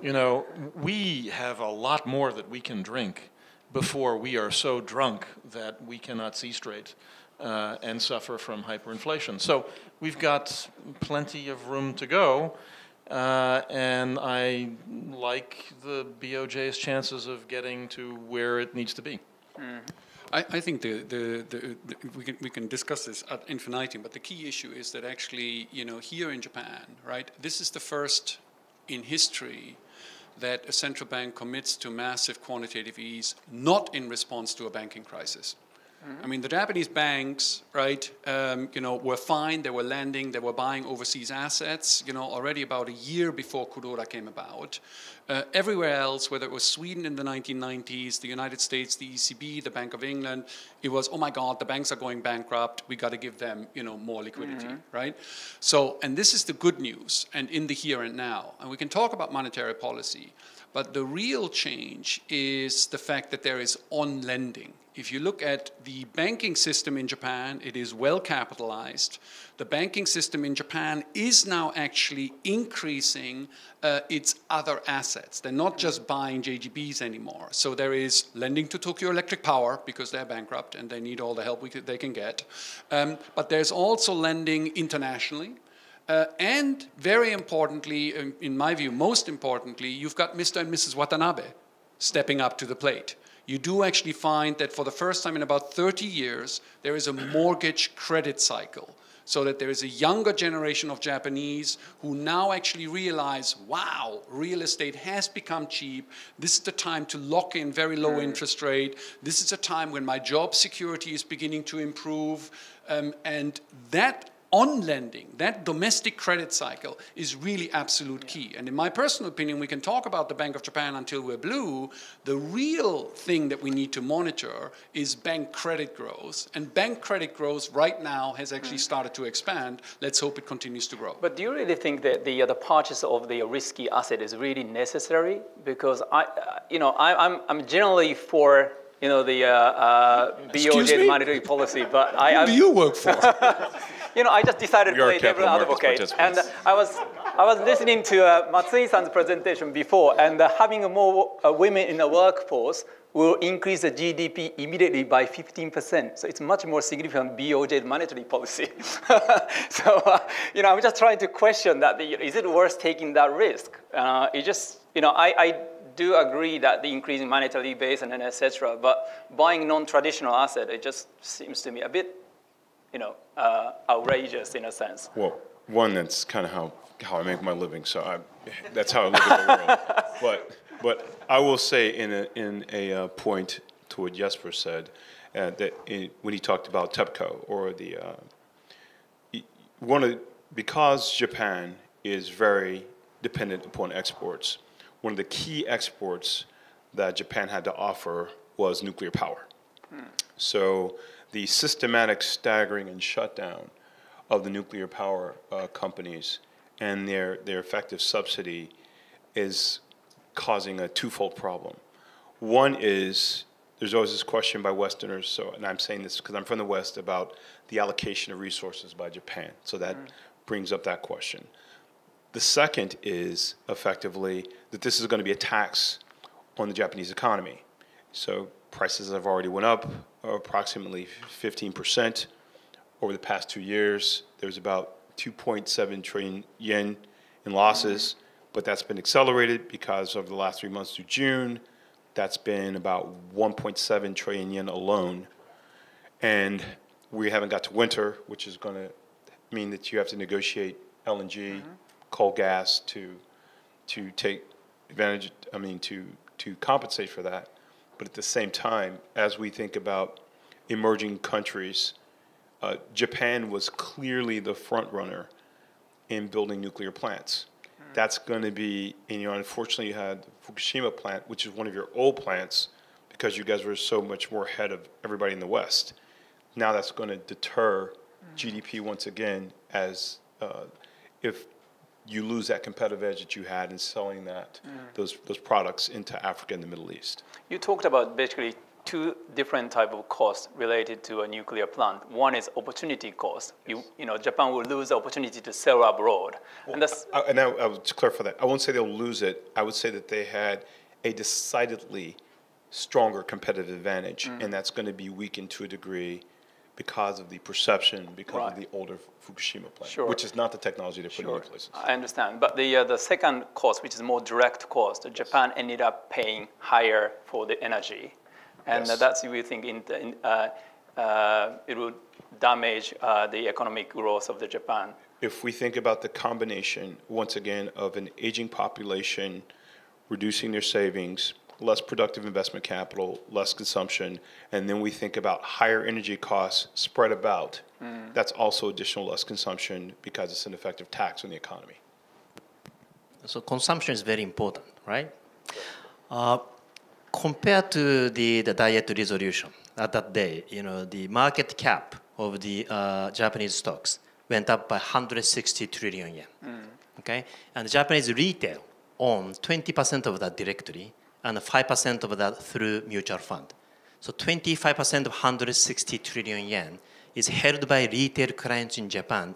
You know, we have a lot more that we can drink before we are so drunk that we cannot see straight uh, and suffer from hyperinflation. So we've got plenty of room to go. Uh, and I like the BOJ's chances of getting to where it needs to be. Mm. I, I think the, the, the, the, we, can, we can discuss this at infinitum, but the key issue is that actually, you know, here in Japan, right, this is the first in history that a central bank commits to massive quantitative ease, not in response to a banking crisis. I mean, the Japanese banks, right, um, you know, were fine. They were lending. They were buying overseas assets, you know, already about a year before Kuroda came about. Uh, everywhere else, whether it was Sweden in the 1990s, the United States, the ECB, the Bank of England, it was, oh my God, the banks are going bankrupt. We got to give them, you know, more liquidity, mm-hmm. right? So, and this is the good news, and in the here and now. And we can talk about monetary policy, but the real change is the fact that there is on lending if you look at the banking system in Japan, it is well capitalized. The banking system in Japan is now actually increasing uh, its other assets. They're not just buying JGBs anymore. So there is lending to Tokyo Electric Power because they're bankrupt and they need all the help they can get. Um, but there's also lending internationally. Uh, and very importantly, in, in my view, most importantly, you've got Mr. and Mrs. Watanabe stepping up to the plate you do actually find that for the first time in about 30 years, there is a mortgage credit cycle. So that there is a younger generation of Japanese who now actually realize, wow, real estate has become cheap. This is the time to lock in very low interest rate. This is a time when my job security is beginning to improve. Um, and that on lending, that domestic credit cycle is really absolute key. And in my personal opinion, we can talk about the Bank of Japan until we're blue. The real thing that we need to monitor is bank credit growth. And bank credit growth right now has actually mm. started to expand. Let's hope it continues to grow. But do you really think that the, uh, the purchase of the risky asset is really necessary? Because I, uh, you know, I, I'm, I'm generally for you know the uh, uh, BOJ monetary policy, but I. Who do you work for? you know, I just decided to play devil advocate. And I was, I was listening to uh, Matsui-san's presentation before, and uh, having more uh, women in the workforce will increase the GDP immediately by 15%. So it's much more significant BOJ monetary policy. so, uh, you know, I'm just trying to question that, the, is it worth taking that risk? Uh, it just, you know, I, I do agree that the increasing monetary base and et cetera, but buying non-traditional asset, it just seems to me a bit you know, uh, outrageous in a sense. Well, one, that's kind of how, how I make my living, so I, that's how I look at the world. but, but I will say in a, in a uh, point to what Jesper said, uh, that in, when he talked about TEPCO or the, uh, one of, because Japan is very dependent upon exports, one of the key exports that Japan had to offer was nuclear power. Hmm. So the systematic staggering and shutdown of the nuclear power uh, companies and their, their effective subsidy is causing a twofold problem. One is there's always this question by Westerners, so, and I'm saying this because I'm from the West, about the allocation of resources by Japan. So that mm. brings up that question. The second is effectively that this is going to be a tax on the Japanese economy. So prices have already went up approximately 15% over the past two years. There's about 2.7 trillion yen in losses, but that's been accelerated because over the last three months through June. That's been about 1.7 trillion yen alone. And we haven't got to winter, which is going to mean that you have to negotiate LNG, mm-hmm. Coal gas to to take advantage. I mean, to to compensate for that. But at the same time, as we think about emerging countries, uh, Japan was clearly the front runner in building nuclear plants. Hmm. That's going to be, and, you know, unfortunately, you had Fukushima plant, which is one of your old plants, because you guys were so much more ahead of everybody in the West. Now that's going to deter mm. GDP once again, as uh, if you lose that competitive edge that you had in selling that mm. those those products into Africa and the Middle East. You talked about basically two different type of costs related to a nuclear plant. One is opportunity cost. You you know Japan will lose the opportunity to sell abroad, well, and that's I, and I, I would clarify that. I won't say they'll lose it. I would say that they had a decidedly stronger competitive advantage, mm. and that's going to be weakened to a degree because of the perception, because right. of the older Fukushima plant, sure. which is not the technology they're putting sure. in places. I understand. But the, uh, the second cost, which is more direct cost, Japan ended up paying higher for the energy. and Yes. that's we think in, in, uh, uh, it would damage uh, the economic growth of the Japan. If we think about the combination, once again, of an aging population, reducing their savings, less productive investment capital, less consumption, and then we think about higher energy costs spread about, that's also additional less consumption because it's an effective tax on the economy. So consumption is very important, right? Uh, compared to the, the diet resolution at that day, you know, the market cap of the uh, Japanese stocks went up by 160 trillion yen. Okay, and the Japanese retail own 20% of that directly and 5% of that through mutual fund. So 25% of 160 trillion yen is held by retail clients in Japan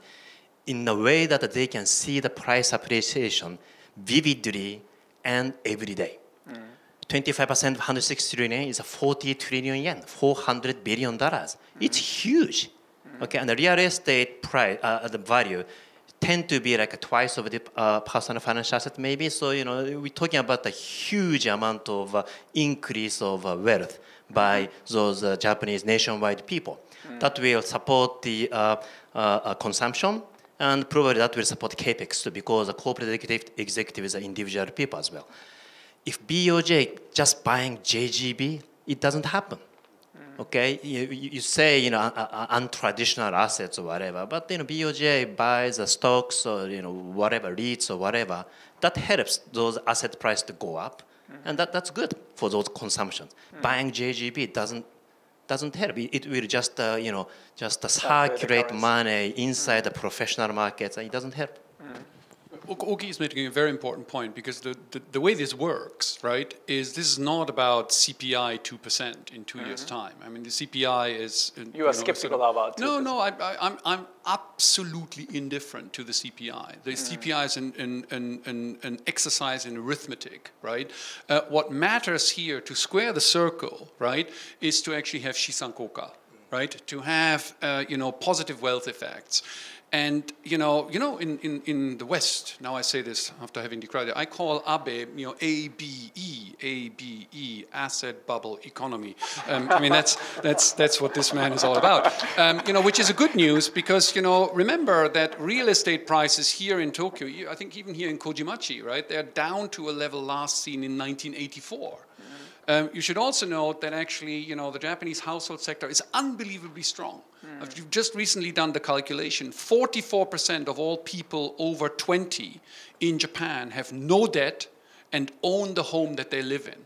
in a way that they can see the price appreciation vividly and every day. Mm. 25% of 160 trillion yen is 40 trillion yen, 400 billion dollars. It's mm. huge. Mm. Okay, and the real estate price, uh, the value, tend to be like twice of the uh, personal financial asset maybe. So you know we're talking about a huge amount of uh, increase of uh, wealth by those uh, Japanese nationwide people. That will support the uh, uh, uh, consumption and probably that will support capex too because the corporate executive, executives are individual people as well. If BOJ just buying JGB, it doesn't happen. Okay, you, you say you know uh, uh, untraditional assets or whatever, but you know BOJ buys the stocks or you know whatever REITs or whatever that helps those asset price to go up, and that, that's good for those consumptions. Buying JGB doesn't doesn't help. It, it will just uh, you know just uh, circulate money inside the professional markets, and it doesn't help. Oki is making a very important point because the, the, the way this works, right, is this is not about CPI 2% in 2 years' time. I mean, the CPI is. uh, You are know, skeptical sort of- about No, 2%. no, I, I, I'm, I'm absolutely indifferent to the CPI. The CPI is an, an, an, an, an exercise in arithmetic, right? Uh, what matters here to square the circle, right, is to actually have Shisankoka, right? To have, uh, you know, positive wealth effects. And you know, you know, in, in, in the West, now I say this after having decried it, I call Abe, you know, ABE, asset bubble economy. Um, I mean, that's that's that's what this man is all about. Um, you know, which is a good news because you know, remember that real estate prices here in Tokyo, I think even here in Kojimachi, right, they're down to a level last seen in 1984. Um, you should also note that actually, you know, the Japanese household sector is unbelievably strong. I've just recently done the calculation. 44% of all people over 20 in Japan have no debt and own the home that they live in.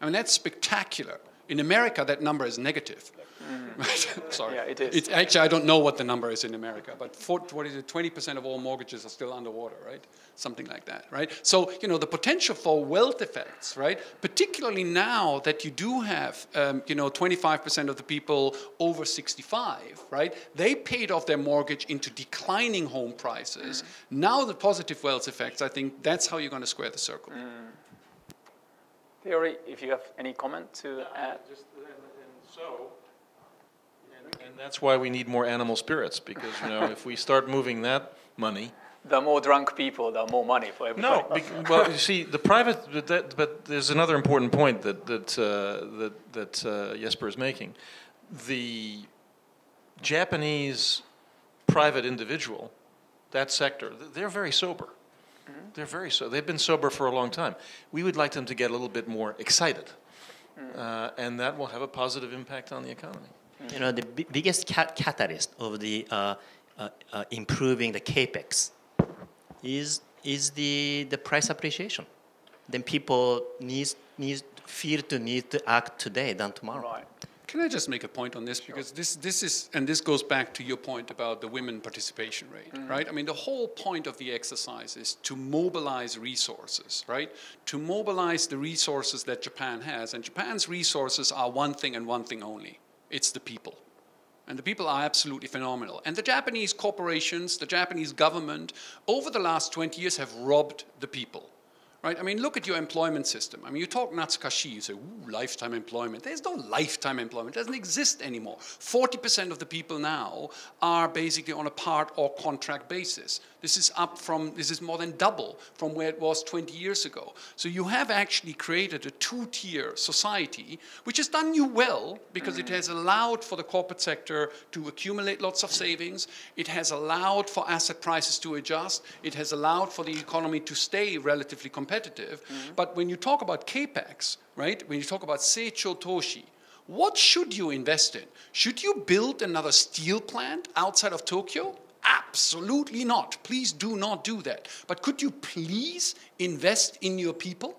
I mean, that's spectacular. In America, that number is negative. Mm. Sorry. Yeah, it is. It's actually, I don't know what the number is in America, but for, what is it? 20% of all mortgages are still underwater, right? Something like that, right? So, you know, the potential for wealth effects, right? Particularly now that you do have, um, you know, 25% of the people over 65, right? They paid off their mortgage into declining home prices. Mm. Now the positive wealth effects, I think that's how you're going to square the circle. Mm. Thierry, if you have any comment to add. Just, and, and so, and, that's why we need more animal spirits, because, you know, if we start moving that money, The more drunk people, the more money for everybody. No, bec- well, you see, the private, but, that, but there's another important point that that uh, that that uh, Jesper is making. The Japanese private individual, that sector, they're very sober. They're very so. They've been sober for a long time. We would like them to get a little bit more excited, uh, and that will have a positive impact on the economy. You know, the bi- biggest cat- catalyst of the uh, uh, uh, improving the capex is is the the price appreciation. Then people need need feel to need to act today than tomorrow. Right. Can I just make a point on this because this this is and this goes back to your point about the women participation rate, right? I mean, the whole point of the exercise is to mobilize resources, right? To mobilize the resources that Japan has, and Japan's resources are one thing and one thing only: it's the people. And the people are absolutely phenomenal. And the Japanese corporations, the Japanese government, over the last 20 years have robbed the people. Right? I mean, look at your employment system. I mean, you talk Natsukashi, you say, lifetime employment. There's no lifetime employment. It doesn't exist anymore. 40% of the people now are basically on a part or contract basis. This is up from, this is more than double from where it was 20 years ago. So you have actually created a two-tier society, which has done you well because it has allowed for the corporate sector to accumulate lots of savings. It has allowed for asset prices to adjust. It has allowed for the economy to stay relatively competitive. Mm-hmm. But when you talk about capex, right? When you talk about seicho toshi, what should you invest in? Should you build another steel plant outside of Tokyo? Absolutely not. Please do not do that. But could you please invest in your people?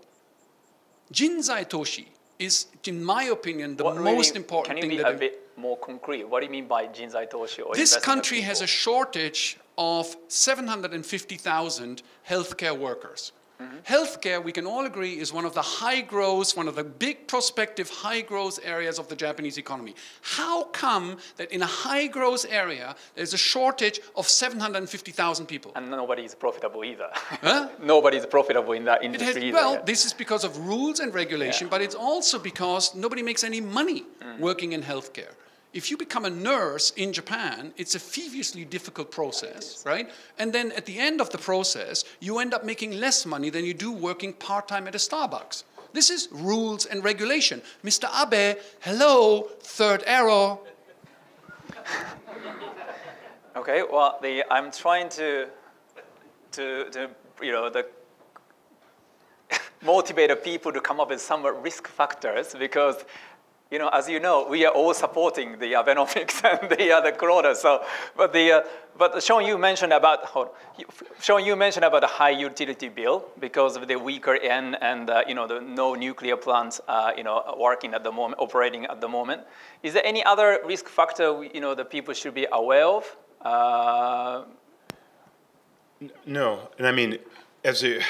Jinzai Toshi is, in my opinion, the What most important Can you thing be that a bit more concrete? What do you mean by Jinzai Toshi? Or this invest in the country has a shortage of 750,000 healthcare workers. Mm-hmm. Healthcare, we can all agree, is one of the high growth, one of the big prospective high growth areas of the Japanese economy. How come that in a high growth area there's a shortage of 750,000 people? And nobody is profitable either. Huh? nobody is profitable in that It has, industry either. well, yeah. this is because of rules and regulation, Yeah. but it's also because nobody makes any money Mm. working in healthcare. If you become a nurse in Japan, it's a feverishly difficult process, right? And then at the end of the process, you end up making less money than you do working part time at a Starbucks. This is rules and regulation. Mr. Abe, hello, third arrow. Okay, well, the, I'm trying to, to, to, you know, the, motivate people to come up with some risk factors because, you know, as you know, we are all supporting the Abenomics and the other Corona. So, but the, uh, but Shawn, you mentioned about, hold, Shawn, you mentioned about the high utility bill because of the weaker yen and, uh, you know, the no nuclear plants, uh, you know, working at the moment, operating at the moment. Is there any other risk factor, you know, that people should be aware of? Uh, No, and I mean, as a,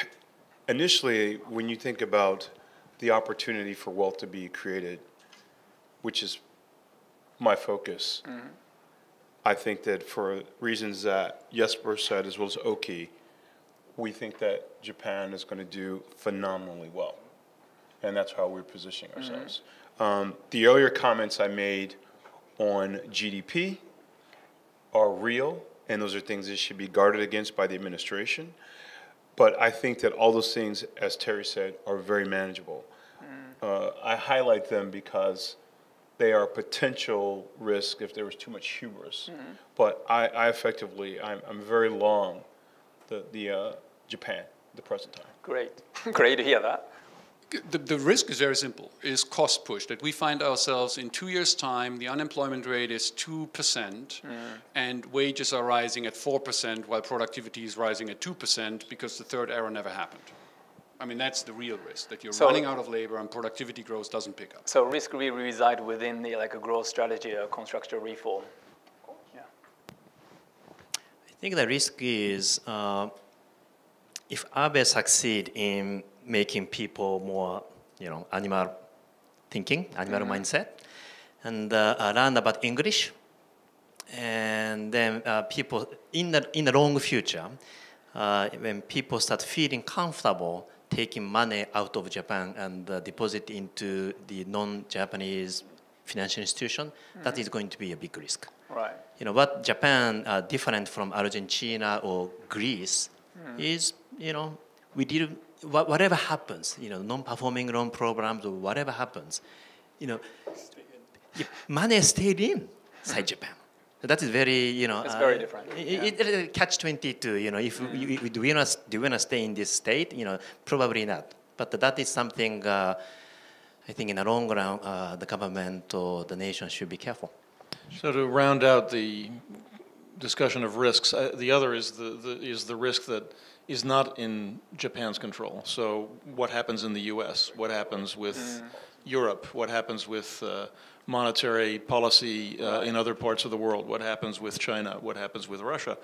initially, when you think about the opportunity for wealth to be created, which is my focus, I think that for reasons that Jesper said as well as Oki, we think that Japan is going to do phenomenally well, and that's how we're positioning ourselves. Um, the earlier comments I made on GDP are real, and those are things that should be guarded against by the administration. But I think that all those things, as Thierry said, are very manageable. Uh, I highlight them because they are potential risk if there was too much hubris. But I, I effectively, I'm, I'm very long the, the uh, Japan, the present time. Great. Great to hear that. The, the risk is very simple, is cost push, that we find ourselves in two years' time, the unemployment rate is 2%, and wages are rising at 4% while productivity is rising at 2% because the third arrow never happened. I mean, that's the real risk, that you're So- running out of labor and productivity growth doesn't pick up. So risk really reside within the like a growth strategy or construction reform. Yeah. I think the risk is uh, if Abe succeed in making people more, you know, animal thinking, animal mindset, and uh, uh, learn about English, and then uh, people in the in the long future, uh, when people start feeling comfortable taking money out of Japan and uh, deposit into the non-Japanese financial institution, that is going to be a big risk. Right. you know what Japan uh, different from Argentina or Greece is you know we did wha- whatever happens you know non-performing loan programs or whatever happens you know money stayed in inside Japan that is very you know It's very different, it, it- it- catch 22 you know if we, we, do we want to do we want to stay in this state? You know probably not. But that is something uh, I think in the long run uh, the government or the nation should be careful. So to round out the discussion of risks, uh, the other is the, the is the risk that is not in Japan's control. So what happens in the U.S., what happens with Europe, what happens with uh, monetary policy uh, in other parts of the world, what happens with China, what happens with Russia,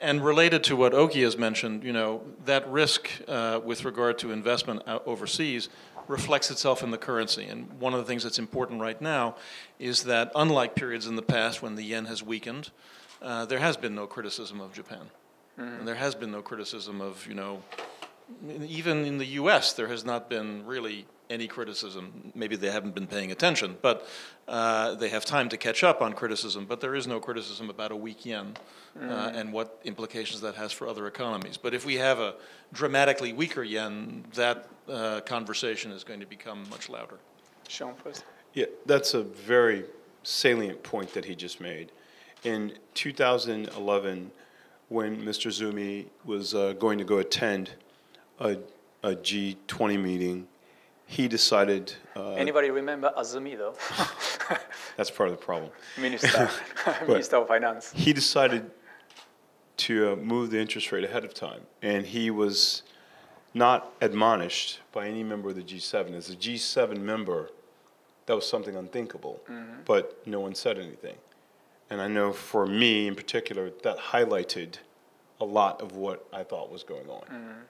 and related to what Oki has mentioned, you know that risk uh, with regard to investment overseas reflects itself in the currency. And one of the things that's important right now is that, unlike periods in the past when the yen has weakened, uh, there has been no criticism of Japan. And there has been no criticism of, you know, even in the U.S., there has not been really any criticism. Maybe they haven't been paying attention, but uh, they have time to catch up on criticism. But there is no criticism about a weak yen uh, and what implications that has for other economies. But if we have a dramatically weaker yen, that uh, conversation is going to become much louder. Shawn first. Yeah, that's a very salient point that he just made. In 2011, when Mr. Azumi was uh, going to go attend a, a G20 meeting, he decided uh, Anybody remember Azumi though? that's part of the problem. Minister, Minister of Finance. He decided to uh, move the interest rate ahead of time, and he was not admonished by any member of the G7. As a G7 member, that was something unthinkable, but no one said anything. And I know for me in particular, that highlighted a lot of what I thought was going on.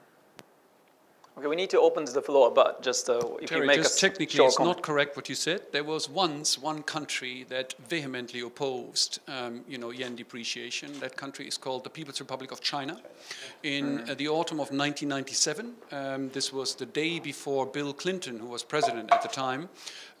Okay, we need to open the floor, but just uh, if Thierry, you make just a technically, it's comment. not correct what you said. There was once one country that vehemently opposed, um, you know, yen depreciation. That country is called the People's Republic of China. In uh, the autumn of 1997, um, this was the day before Bill Clinton, who was president at the time,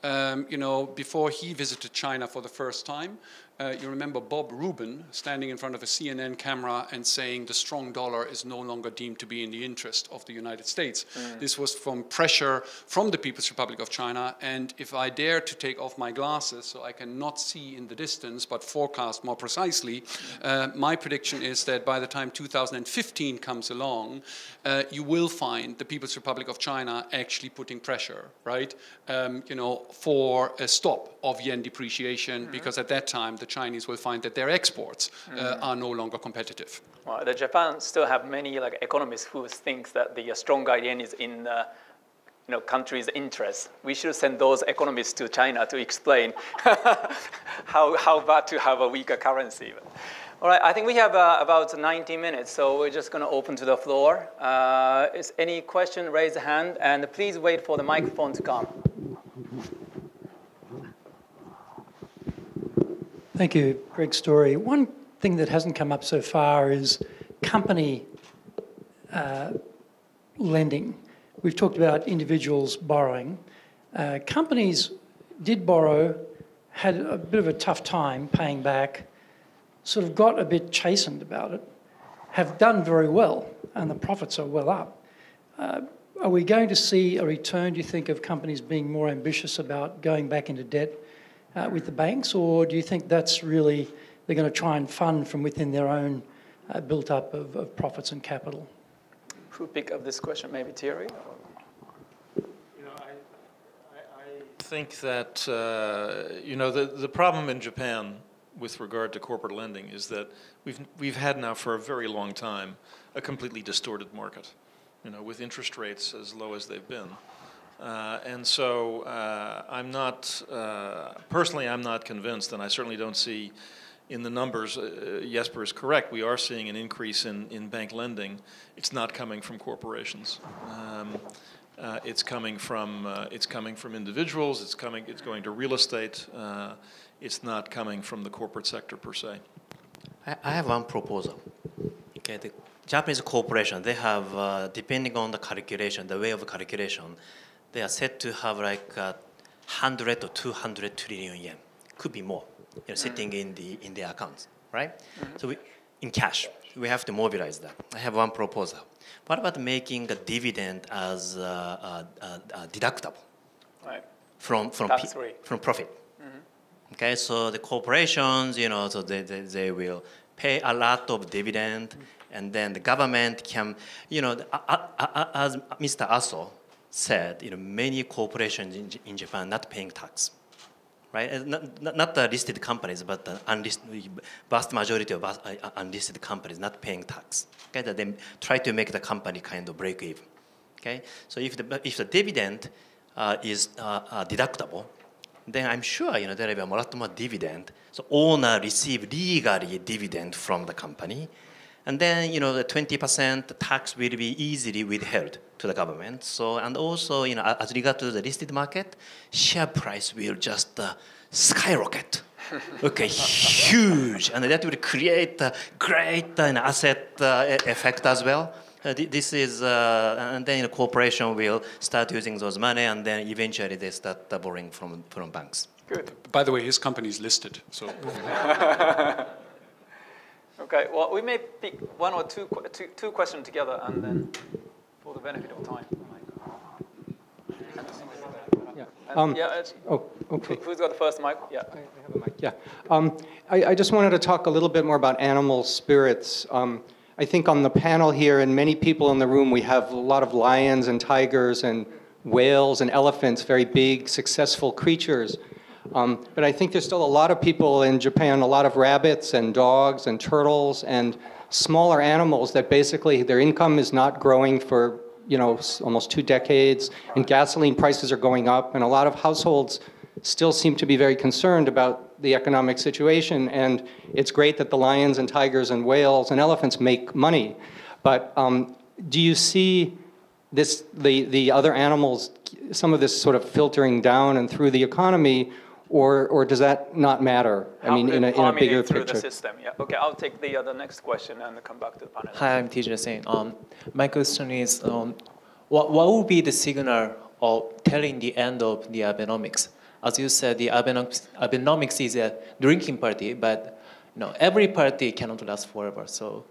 um, you know, before he visited China for the first time. Uh, you remember Bob Rubin standing in front of a CNN camera and saying the strong dollar is no longer deemed to be in the interest of the United States. This was from pressure from the People's Republic of China. And if I dare to take off my glasses so I can not see in the distance but forecast more precisely, uh, my prediction is that by the time 2015 comes along, uh, you will find the People's Republic of China actually putting pressure, right? Um, you know, for a stop of yen depreciation, because at that time the Chinese will find that their exports uh, are no longer competitive. Well, the Japan still have many like economists who think that the uh, stronger yen is in uh, you know country's interest. We should send those economists to China to explain how how bad to have a weaker currency. All right, I think we have uh, about 90 minutes, so we're just going to open to the floor. Uh, is any question? Raise a hand, and please wait for the microphone to come. Thank you, Greg Story. One thing that hasn't come up so far is company uh, lending. We've talked about individuals borrowing. Uh, companies did borrow, had a bit of a tough time paying back, sort of got a bit chastened about it, have done very well, and the profits are well up. Uh, are we going to see a return, do you think, of companies being more ambitious about going back into debt uh, with the banks, or do you think that's really they're going to try and fund from within their own uh, built up of, of profits and capital? Who pick up this question? Maybe Thierry. You know, I, I, I think that uh, you know the the problem in Japan with regard to corporate lending is that we've we've had now for a very long time a completely distorted market. You know, with interest rates as low as they've been. Uh, and so uh, I'm not, uh, personally, I'm not convinced, and I certainly don't see in the numbers, uh, Jesper is correct, we are seeing an increase in, in bank lending. It's not coming from corporations. Um, uh, it's coming from uh, it's coming from individuals. It's coming. It's going to real estate. It's not coming from the corporate sector per se. I, I have one proposal. Okay, the Japanese corporation they have depending on the calculation, the way of calculation, they are said to have like uh, 100 or 200 trillion yen, could be more, you know, sitting in the in their accounts, right? So we, in cash, we have to mobilize that. I have one proposal. What about making a dividend as uh, uh, uh, uh, deductible Right. from from Tax pe- free. from profit? Okay, so the corporations, you know, so they, they, they will pay a lot of dividend, and then the government can, you know, as Mr. Aso said, you know, many corporations in, in Japan not paying tax, right? Not, not, the listed companies, but the unlisted, vast majority of uh, uh, unlisted companies not paying tax. Okay, that they try to make the company kind of break even. Okay, so if the if the dividend uh, is uh, uh, deductible, then I'm sure you know there will be a lot more dividend. So owner receive legally dividend from the company, and then you know the 20% tax will be easily withheld to the government. So and also you know as regard to the listed market, share price will just uh, skyrocket. okay, huge, and that will create a great uh, asset uh, effect as well. Uh, this is, uh, and then the corporation will start using those money, and then eventually they start uh, borrowing from, from banks. Good. By the way, his company is listed, so. Okay, well, we may pick one or two, two, two questions together and then for the benefit of time. Yeah. Um, yeah, it's- Oh, okay. who- who's got the first mic? Yeah. I have a mic, Yeah. Um, I, I just wanted to talk a little bit more about animal spirits. Um, I think on the panel here and many people in the room, we have a lot of lions and tigers and whales and elephants, very big, successful creatures. Um, but I think there's still a lot of people in Japan, a lot of rabbits and dogs and turtles and smaller animals that basically their income is not growing for you know almost two decades, and gasoline prices are going up, and a lot of households still seem to be very concerned about the economic situation. And it's great that the lions and tigers and whales and elephants make money, but um, do you see this the the other animals some of this sort of filtering down and through the economy? Or, or does that not matter? I How mean, in a, in a permeate bigger through picture. the system. Yeah. Okay, I'll take the, uh, the next question and come back to the panel. Hi, I'm Tijra Singh. Um, my question is, um, what, what would be the signal of telling the end of the Abenomics? As you said, the Abenomics, Abenomics is a drinking party, but you know, every party cannot last forever. So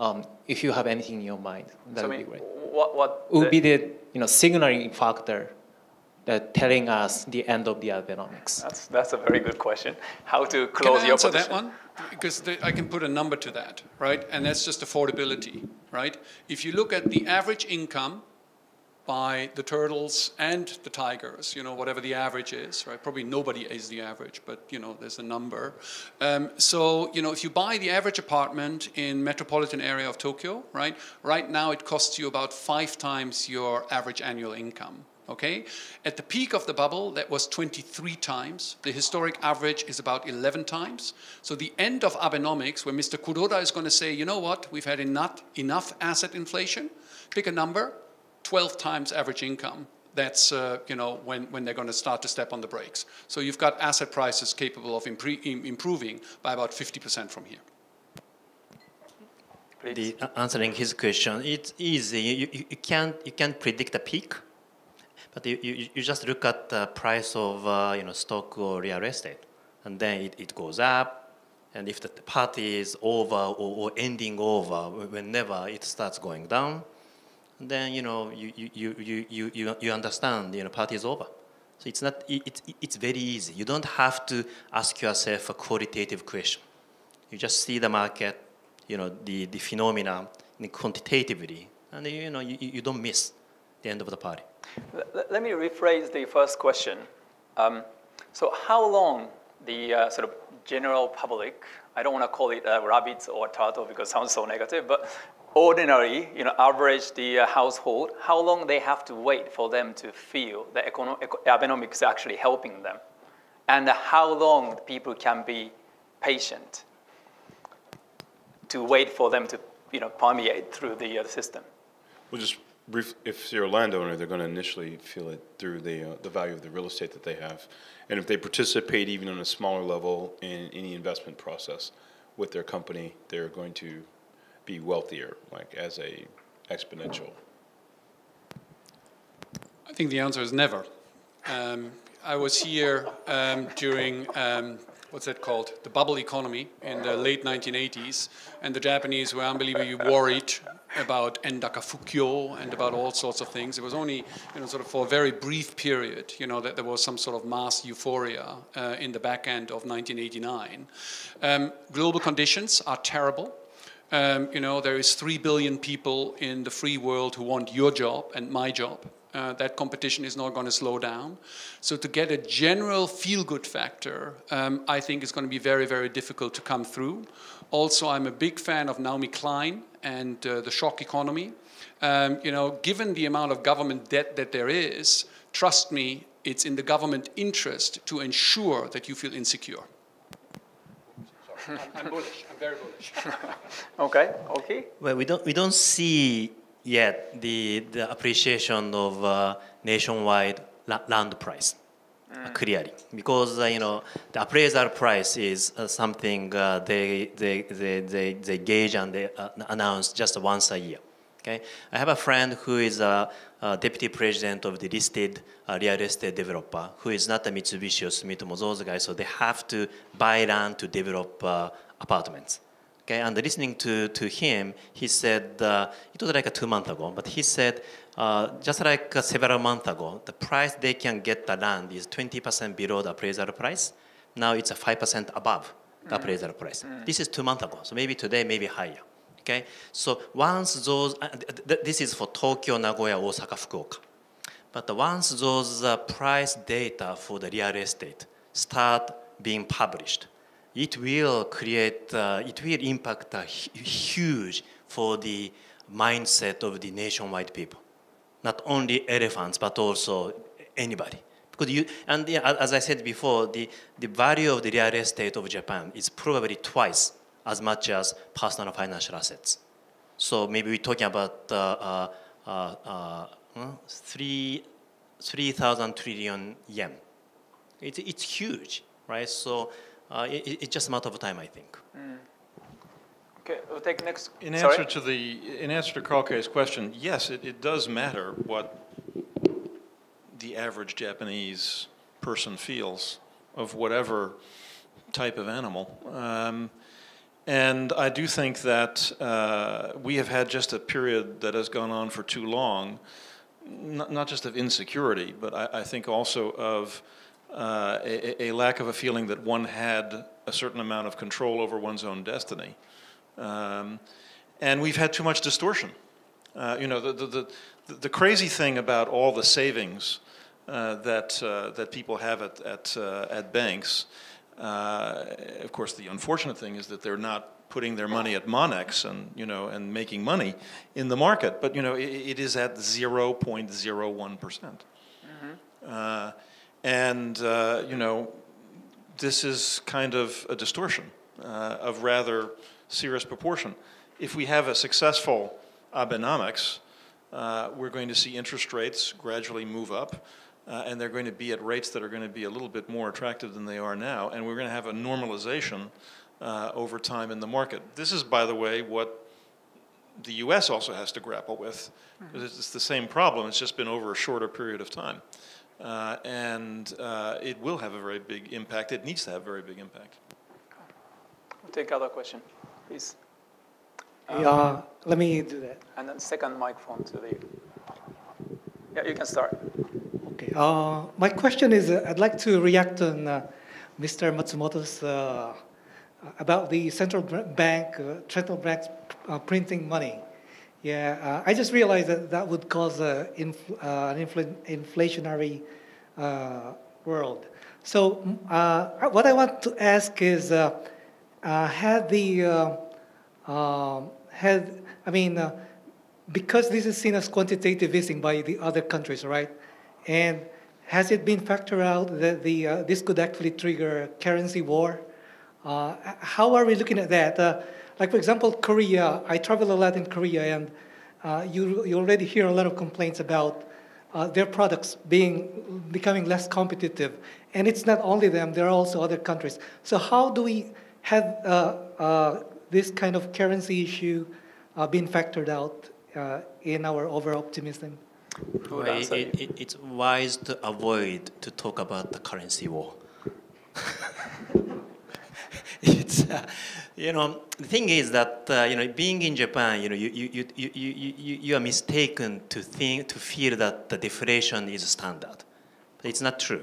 um, if you have anything in your mind, that So, I would be great. what, what Would the- be the you know, signaling factor that telling us the end of the Abenomics. That's, that's a very good question. How to close Can close I your answer position? that one? Because the, I can put a number to that, right? And that's just affordability, right? If you look at the average income by the turtles and the tigers, you know, whatever the average is, right? Probably nobody is the average, but, you know, there's a number. Um, so, you know, if you buy the average apartment in metropolitan area of Tokyo, right? Right now it costs you about five times your average annual income. Okay? At the peak of the bubble, that was 23 times. The historic average is about 11 times. So the end of Abenomics, where Mr. Kuroda is going to say, you know what, we've had enough, enough asset inflation, pick a number, 12 times average income. That's uh, you know when, when they're going to start to step on the brakes. So you've got asset prices capable of improving by about 50% from here. The, uh, answering his question, it's easy. You, you, you can't you can't predict the peak, but you, you, you just look at the price of uh, you know stock or real estate, and then it, it goes up. And if the party is over or, or ending over, whenever it starts going down, then you know you, you, you, you, you, you, understand you know party is over. So it's not it, it, it's very easy. You don't have to ask yourself a qualitative question. You just see the market, you know, the, the phenomena quantitatively, and you know, you, you don't miss the end of the party. Let, let me rephrase the first question. Um, so, how long the uh, sort of general public, I don't want to call it uh, rabbits or turtle because it sounds so negative, but ordinary, you know, average the uh, household, how long they have to wait for them to feel the econo- eco- Abenomics is actually helping them, and how long people can be patient to wait for them to, you know, permeate through the uh, system. Well, just brief, if you're a landowner, they're going to initially feel it through the, uh, the value of the real estate that they have. And if they participate even on a smaller level in any investment process with their company, they're going to be wealthier, like as a exponential. I think the answer is never. Um, I was here um, during um, what's that called? The bubble economy in the late 1980s, and the Japanese were unbelievably worried about Endaka Fukyo and about all sorts of things. It was only, you know, sort of for a very brief period, you know, that there was some sort of mass euphoria uh, in the back end of 1989. Um, global conditions are terrible. Um, you know, there is three billion people in the free world who want your job and my job. Uh, that competition is not going to slow down. So to get a general feel-good factor, um, I think is going to be very, very difficult to come through. Also, I'm a big fan of Naomi Klein and uh, the shock economy. Um, you know, given the amount of government debt that there is, trust me, it's in the government interest to ensure that you feel insecure. I'm, I'm bullish. I'm very bullish. Okay, okay. Well, we don't we don't see yet the the appreciation of uh, nationwide la- land price uh, clearly because uh, you know the appraisal price is uh, something uh, they, they, they, they, they gauge and they uh, announce just once a year. Okay, I have a friend who is a, a deputy president of the listed uh, real estate developer who is not a Mitsubishi or Sumitomo, those guys, so they have to buy land to develop uh, apartments. Okay, and listening to, to him, he said, uh, it was like a two months ago, but he said, uh, just like uh, several months ago, the price they can get the land is 20% below the appraisal price. Now it's a 5% above the appraisal price. This is two months ago, so maybe today, maybe higher. Okay, so once those, uh, th- th- this is for Tokyo, Nagoya, Osaka, Fukuoka. But once those uh, price data for the real estate start being published, it will create, uh, it will impact uh, huge for the mindset of the nationwide people. Not only elephants, but also anybody. Because you, and a- as I said before, the, the value of the real estate of Japan is probably twice as much as personal financial assets. So maybe we're talking about uh, uh, uh, uh, three, 3,000 trillion yen. It's, it's huge, right? So uh, it, it's just a matter of time, I think. Okay, we'll take next. In sorry? answer to the, in answer to Carl K's question, yes, it, it does matter what the average Japanese person feels of whatever type of animal. Um, and I do think that uh, we have had just a period that has gone on for too long, not, not just of insecurity, but I, I think also of uh, a, a lack of a feeling that one had a certain amount of control over one's own destiny. Um, and we've had too much distortion. Uh, you know, the, the, the, the crazy thing about all the savings uh, that, uh, that people have at, at, uh, at banks, uh, of course, the unfortunate thing is that they're not putting their money at Monex and, you know, and making money in the market. But, you know, it, it is at 0.01%. Uh, and, uh, you know, this is kind of a distortion uh, of rather serious proportion. If we have a successful Abenomics, uh, we're going to see interest rates gradually move up, uh, and they're going to be at rates that are going to be a little bit more attractive than they are now, and we're going to have a normalization uh, over time in the market. This is, by the way, what the U.S. also has to grapple with, because it's it's the same problem. It's just been over a shorter period of time. Uh, and uh, it will have a very big impact. It needs to have a very big impact. We'll take other question, please. Yeah, let me do that. And then second microphone to the. Yeah, you can start. Okay. Uh, my question is, uh, I'd like to react on uh, Mr. Matsumoto's uh, about the central bank, uh, central banks uh, printing money. Yeah, uh, I just realized that that would cause a uh, an infl- inflationary uh, world. So, mm, uh, what I want to ask is, uh, uh, had the um, had I mean, because this is seen as quantitative easing by the other countries, right? And has it been factored out that the this could actually trigger a currency war? How are we looking at that? Like for example, Korea. I travel a lot in Korea, and uh, you you already hear a lot of complaints about uh, their products being becoming less competitive. And it's not only them; there are also other countries. So how do we have uh, uh, this kind of currency issue uh, being factored out uh, in our over optimism? Well, answer it, it, it's wise to avoid to talk about the currency war. it's, uh, you know, the thing is that, uh, you know, being in Japan, you know, you, you, you, you, you, you, are mistaken to think, to feel that the deflation is standard. But it's not true.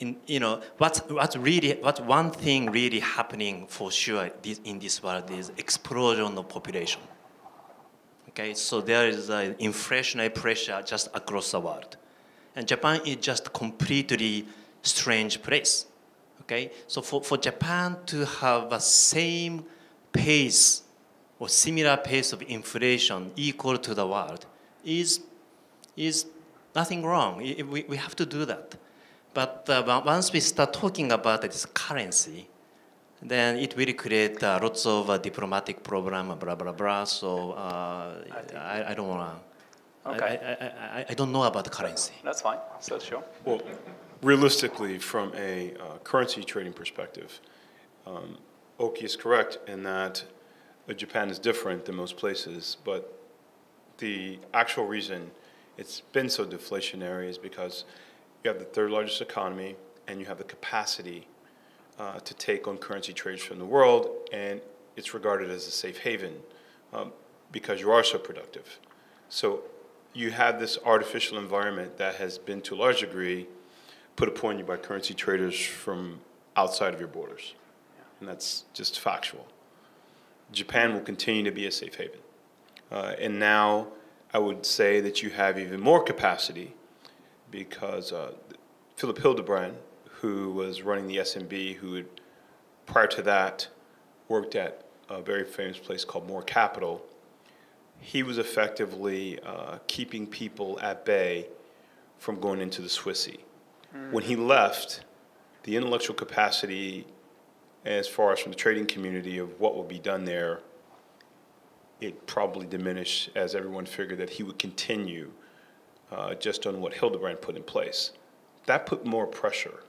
In, you know, what's, what's really, what's one thing really happening for sure this, in this world is explosion of population. Okay, so there is an inflationary pressure just across the world. And Japan is just completely strange place. Okay, so for, for Japan to have the same pace or similar pace of inflation equal to the world is, is nothing wrong. We, we have to do that. But uh, once we start talking about this currency, then it will create uh, lots of uh, diplomatic problem, blah blah blah. So uh, I, I don't wanna. Okay. I, I, I, I don't know about the currency. That's fine. So sure. Well, realistically, from a uh, currency trading perspective, um, Oki is correct in that uh, Japan is different than most places, but the actual reason it's been so deflationary is because you have the third largest economy and you have the capacity uh, to take on currency trades from the world, and it's regarded as a safe haven um, because you are so productive. So you have this artificial environment that has been, to a large degree, put upon you by currency traders from outside of your borders. And that's just factual. Japan will continue to be a safe haven. Uh, and now I would say that you have even more capacity because uh, Philip Hildebrand, who was running the SNB, who had, prior to that worked at a very famous place called Moore Capital, he was effectively uh, keeping people at bay from going into the Swissy. Mm. When he left, the intellectual capacity, as far as from the trading community of what would be done there, it probably diminished as everyone figured that he would continue uh, just on what Hildebrand put in place. That put more pressure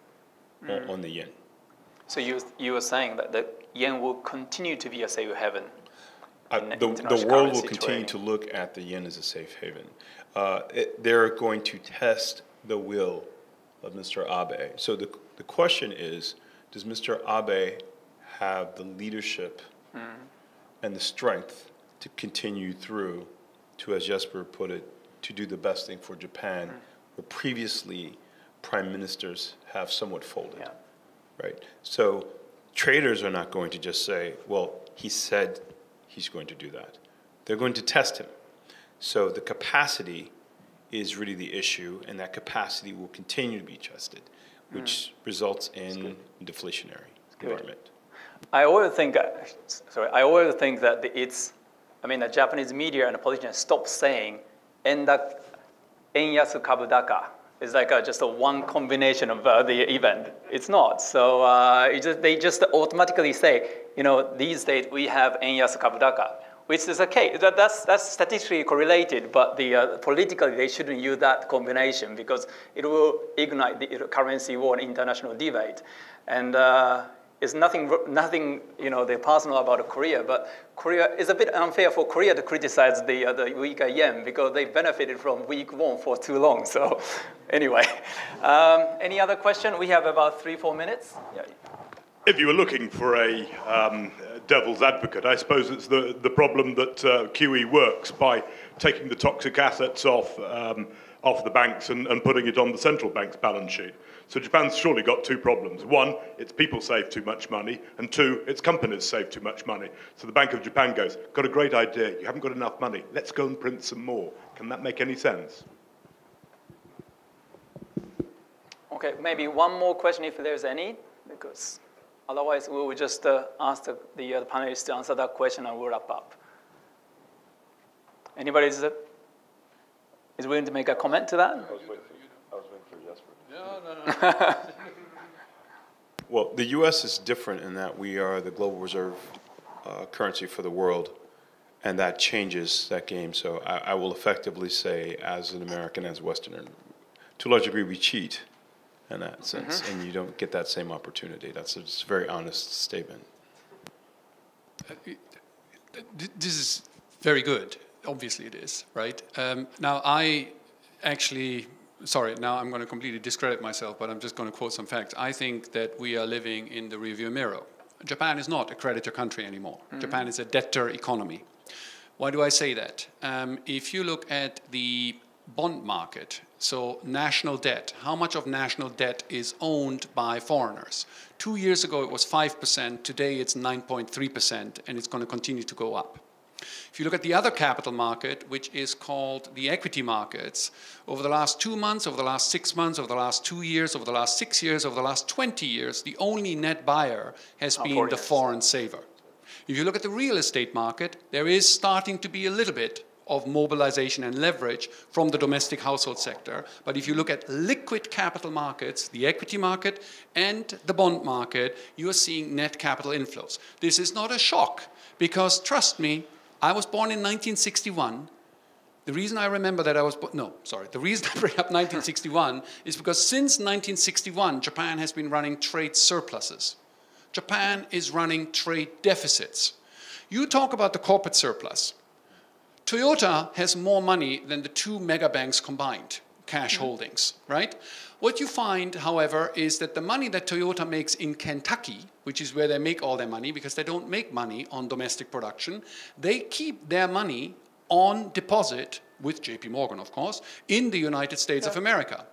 mm. on, on, the yen. So you, you were saying that the yen will continue to be a safe haven? Uh, the, the world will continue to look at the yen as a safe haven. Uh, it, they're going to test the will of Mr. Abe. So the, the question is, does Mr. Abe have the leadership mm. and the strength to continue through to, as Jesper put it, to do the best thing for Japan, mm. where previously prime ministers have somewhat folded, yeah. right? So traders are not going to just say, well, he said he's going to do that. They're going to test him. So the capacity is really the issue, and that capacity will continue to be tested, which mm. results in deflationary environment. I always think, sorry, I always think that it's, I mean, the Japanese media and politicians stop saying, enda, enyasu kabudaka. It's like a, just a one combination of uh, the event. It's not. So uh, just, they just automatically say, you know, these days we have enyasu kabudaka which is okay. That, that's, that's statistically correlated, but the, uh, politically they shouldn't use that combination because it will ignite the currency war and international debate. And uh, it's nothing, nothing you know, the personal about Korea, but Korea is a bit unfair for Korea to criticize the, uh, the weaker yen because they benefited from weak won for too long. So anyway, um, any other question? We have about three, four minutes. Yeah. If you were looking for a um, devil's advocate, I suppose it's the, the problem that uh, QE works by taking the toxic assets off, um, off the banks and, and putting it on the central bank's balance sheet. So Japan's surely got two problems. One, its people save too much money, and two, its companies save too much money. So the Bank of Japan goes, got a great idea, you haven't got enough money, let's go and print some more. Can that make any sense? Okay, maybe one more question if there's any, because otherwise we will just uh, ask the, the, uh, panelists to answer that question and we'll wrap up. Anybody is, uh, is willing to make a comment to that? No, no, no. well, the U.S. is different in that we are the global reserve uh, currency for the world, and that changes that game. So I, I, will effectively say, as an American, as a Westerner, to a large degree, we cheat in that sense, mm-hmm. and you don't get that same opportunity. That's a, a very honest statement. Uh, this is very good. Obviously, it is, right? Um, now, I actually sorry, now I'm going to completely discredit myself, but I'm just going to quote some facts. I think that we are living in the rearview mirror. Japan is not a creditor country anymore. Mm -hmm. Japan is a debtor economy. Why do I say that? Um, if you look at the bond market, so national debt, how much of national debt is owned by foreigners? Two years ago it was 5%, today it's 9.3%, and it's going to continue to go up. If you look at the other capital market, which is called the equity markets, over the last two months, over the last six months, over the last two years, over the last six years, over the last 20 years, the only net buyer has oh, been the foreign saver. If you look at the real estate market, there is starting to be a little bit of mobilization and leverage from the domestic household sector. But if you look at liquid capital markets, the equity market and the bond market, you are seeing net capital inflows. This is not a shock because, trust me, I was born in 1961. The reason I remember that I was, no, sorry, the reason I bring up 1961 is because since 1961, Japan has been running trade surpluses. Japan is running trade deficits. You talk about the corporate surplus. Toyota has more money than the two mega banks combined, cash mm-hmm. holdings, right? What you find, however, is that the money that Toyota makes in Kentucky, which is where they make all their money because they don't make money on domestic production, they keep their money on deposit with JP Morgan, of course, in the United States of America.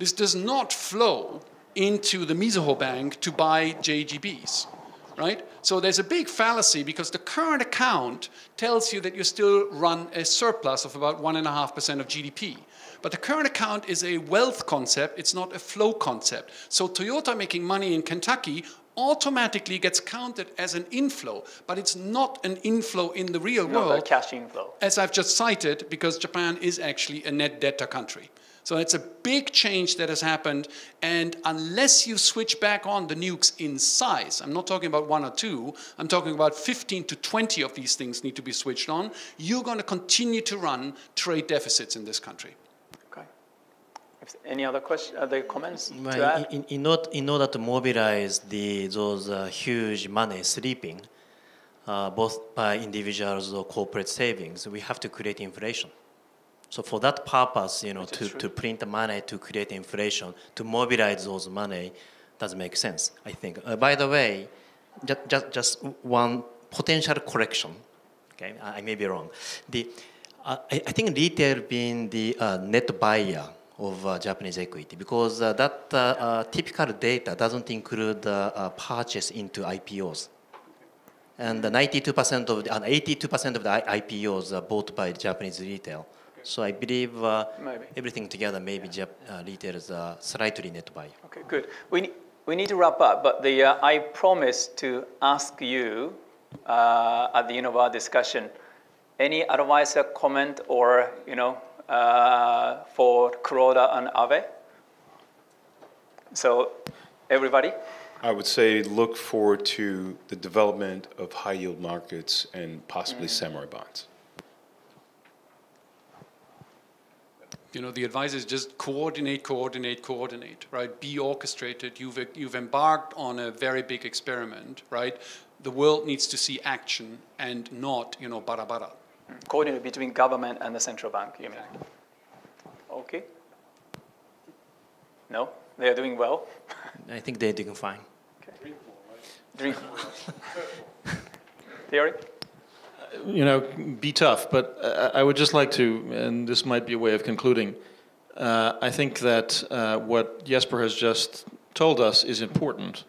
This does not flow into the Mizuho Bank to buy JGBs, right? So there's a big fallacy because the current account tells you that you still run a surplus of about 1.5% of GDP. But the current account is a wealth concept, it's not a flow concept. So Toyota making money in Kentucky automatically gets counted as an inflow, but it's not an inflow in the real Not a world, cash inflow. as I've just cited, because Japan is actually a net debtor country. So it's a big change that has happened, and unless you switch back on the nukes in size, I'm not talking about one or two, I'm talking about 15 to 20 of these things need to be switched on, you're going to continue to run trade deficits in this country. Okay. If any other question, other comments to Well, add? in, in, order, in order to mobilize the, those uh, huge money sleeping, uh, both by individuals or corporate savings, we have to create inflation. So for that purpose, you know, to, to print the money to create inflation, to mobilize those money, doesn't make sense, I think. Uh, by the way, just, just, just one potential correction, okay, I, I may be wrong. The, uh, I, I think retail being the uh, net buyer of uh, Japanese equity because uh, that uh, typical data doesn't include purchase into IPOs. And 92% of the, uh, 82% of the IPOs are bought by Japanese retail. So I believe uh, Maybe. everything together, maybe Jap- uh, retail is uh, slightly net buyer. Okay, good. We, ne- we need to wrap up, but the, uh, I promised to ask you uh, at the end of our discussion, any advice or comment or, you know, uh, for Kuroda and Abe? So, everybody? I would say look forward to the development of high yield markets and possibly samurai bonds. You know, the advice is just coordinate, coordinate, coordinate, right? Be orchestrated. You've, you've embarked on a very big experiment, right? The world needs to see action and not, you know, bara bara. Coordinate between government and the central bank, you mean? Okay. No? They are doing well? I think they're doing fine. Drink. Thierry? You know, be tough. But I would just like to, and this might be a way of concluding. Uh, I think that uh, what Jesper has just told us is important.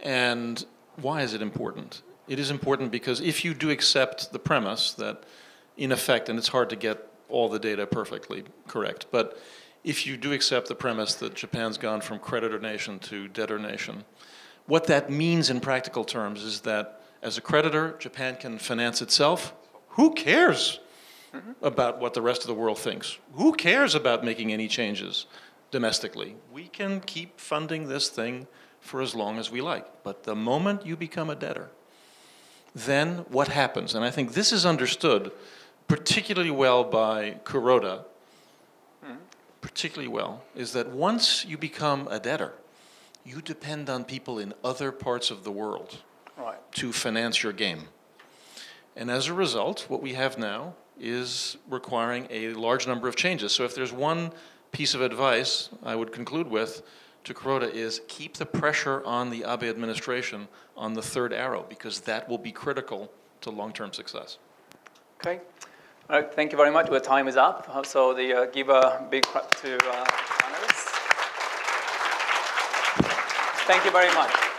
And why is it important? It is important because if you do accept the premise that, in effect, and it's hard to get all the data perfectly correct, but if you do accept the premise that Japan's gone from creditor nation to debtor nation, what that means in practical terms is that as a creditor, Japan can finance itself. Who cares about what the rest of the world thinks? Who cares about making any changes domestically? We can keep funding this thing for as long as we like. But the moment you become a debtor, then what happens? And I think this is understood particularly well by Kuroda, particularly well, is that once you become a debtor, you depend on people in other parts of the world Right. to finance your game. And as a result, what we have now is requiring a large number of changes. So if there's one piece of advice I would conclude with to Kuroda is keep the pressure on the Abe administration on the third arrow because that will be critical to long-term success. Okay. All right, thank you very much. Your time is up. So the, uh, give a big clap to uh, panelists. Thank you very much.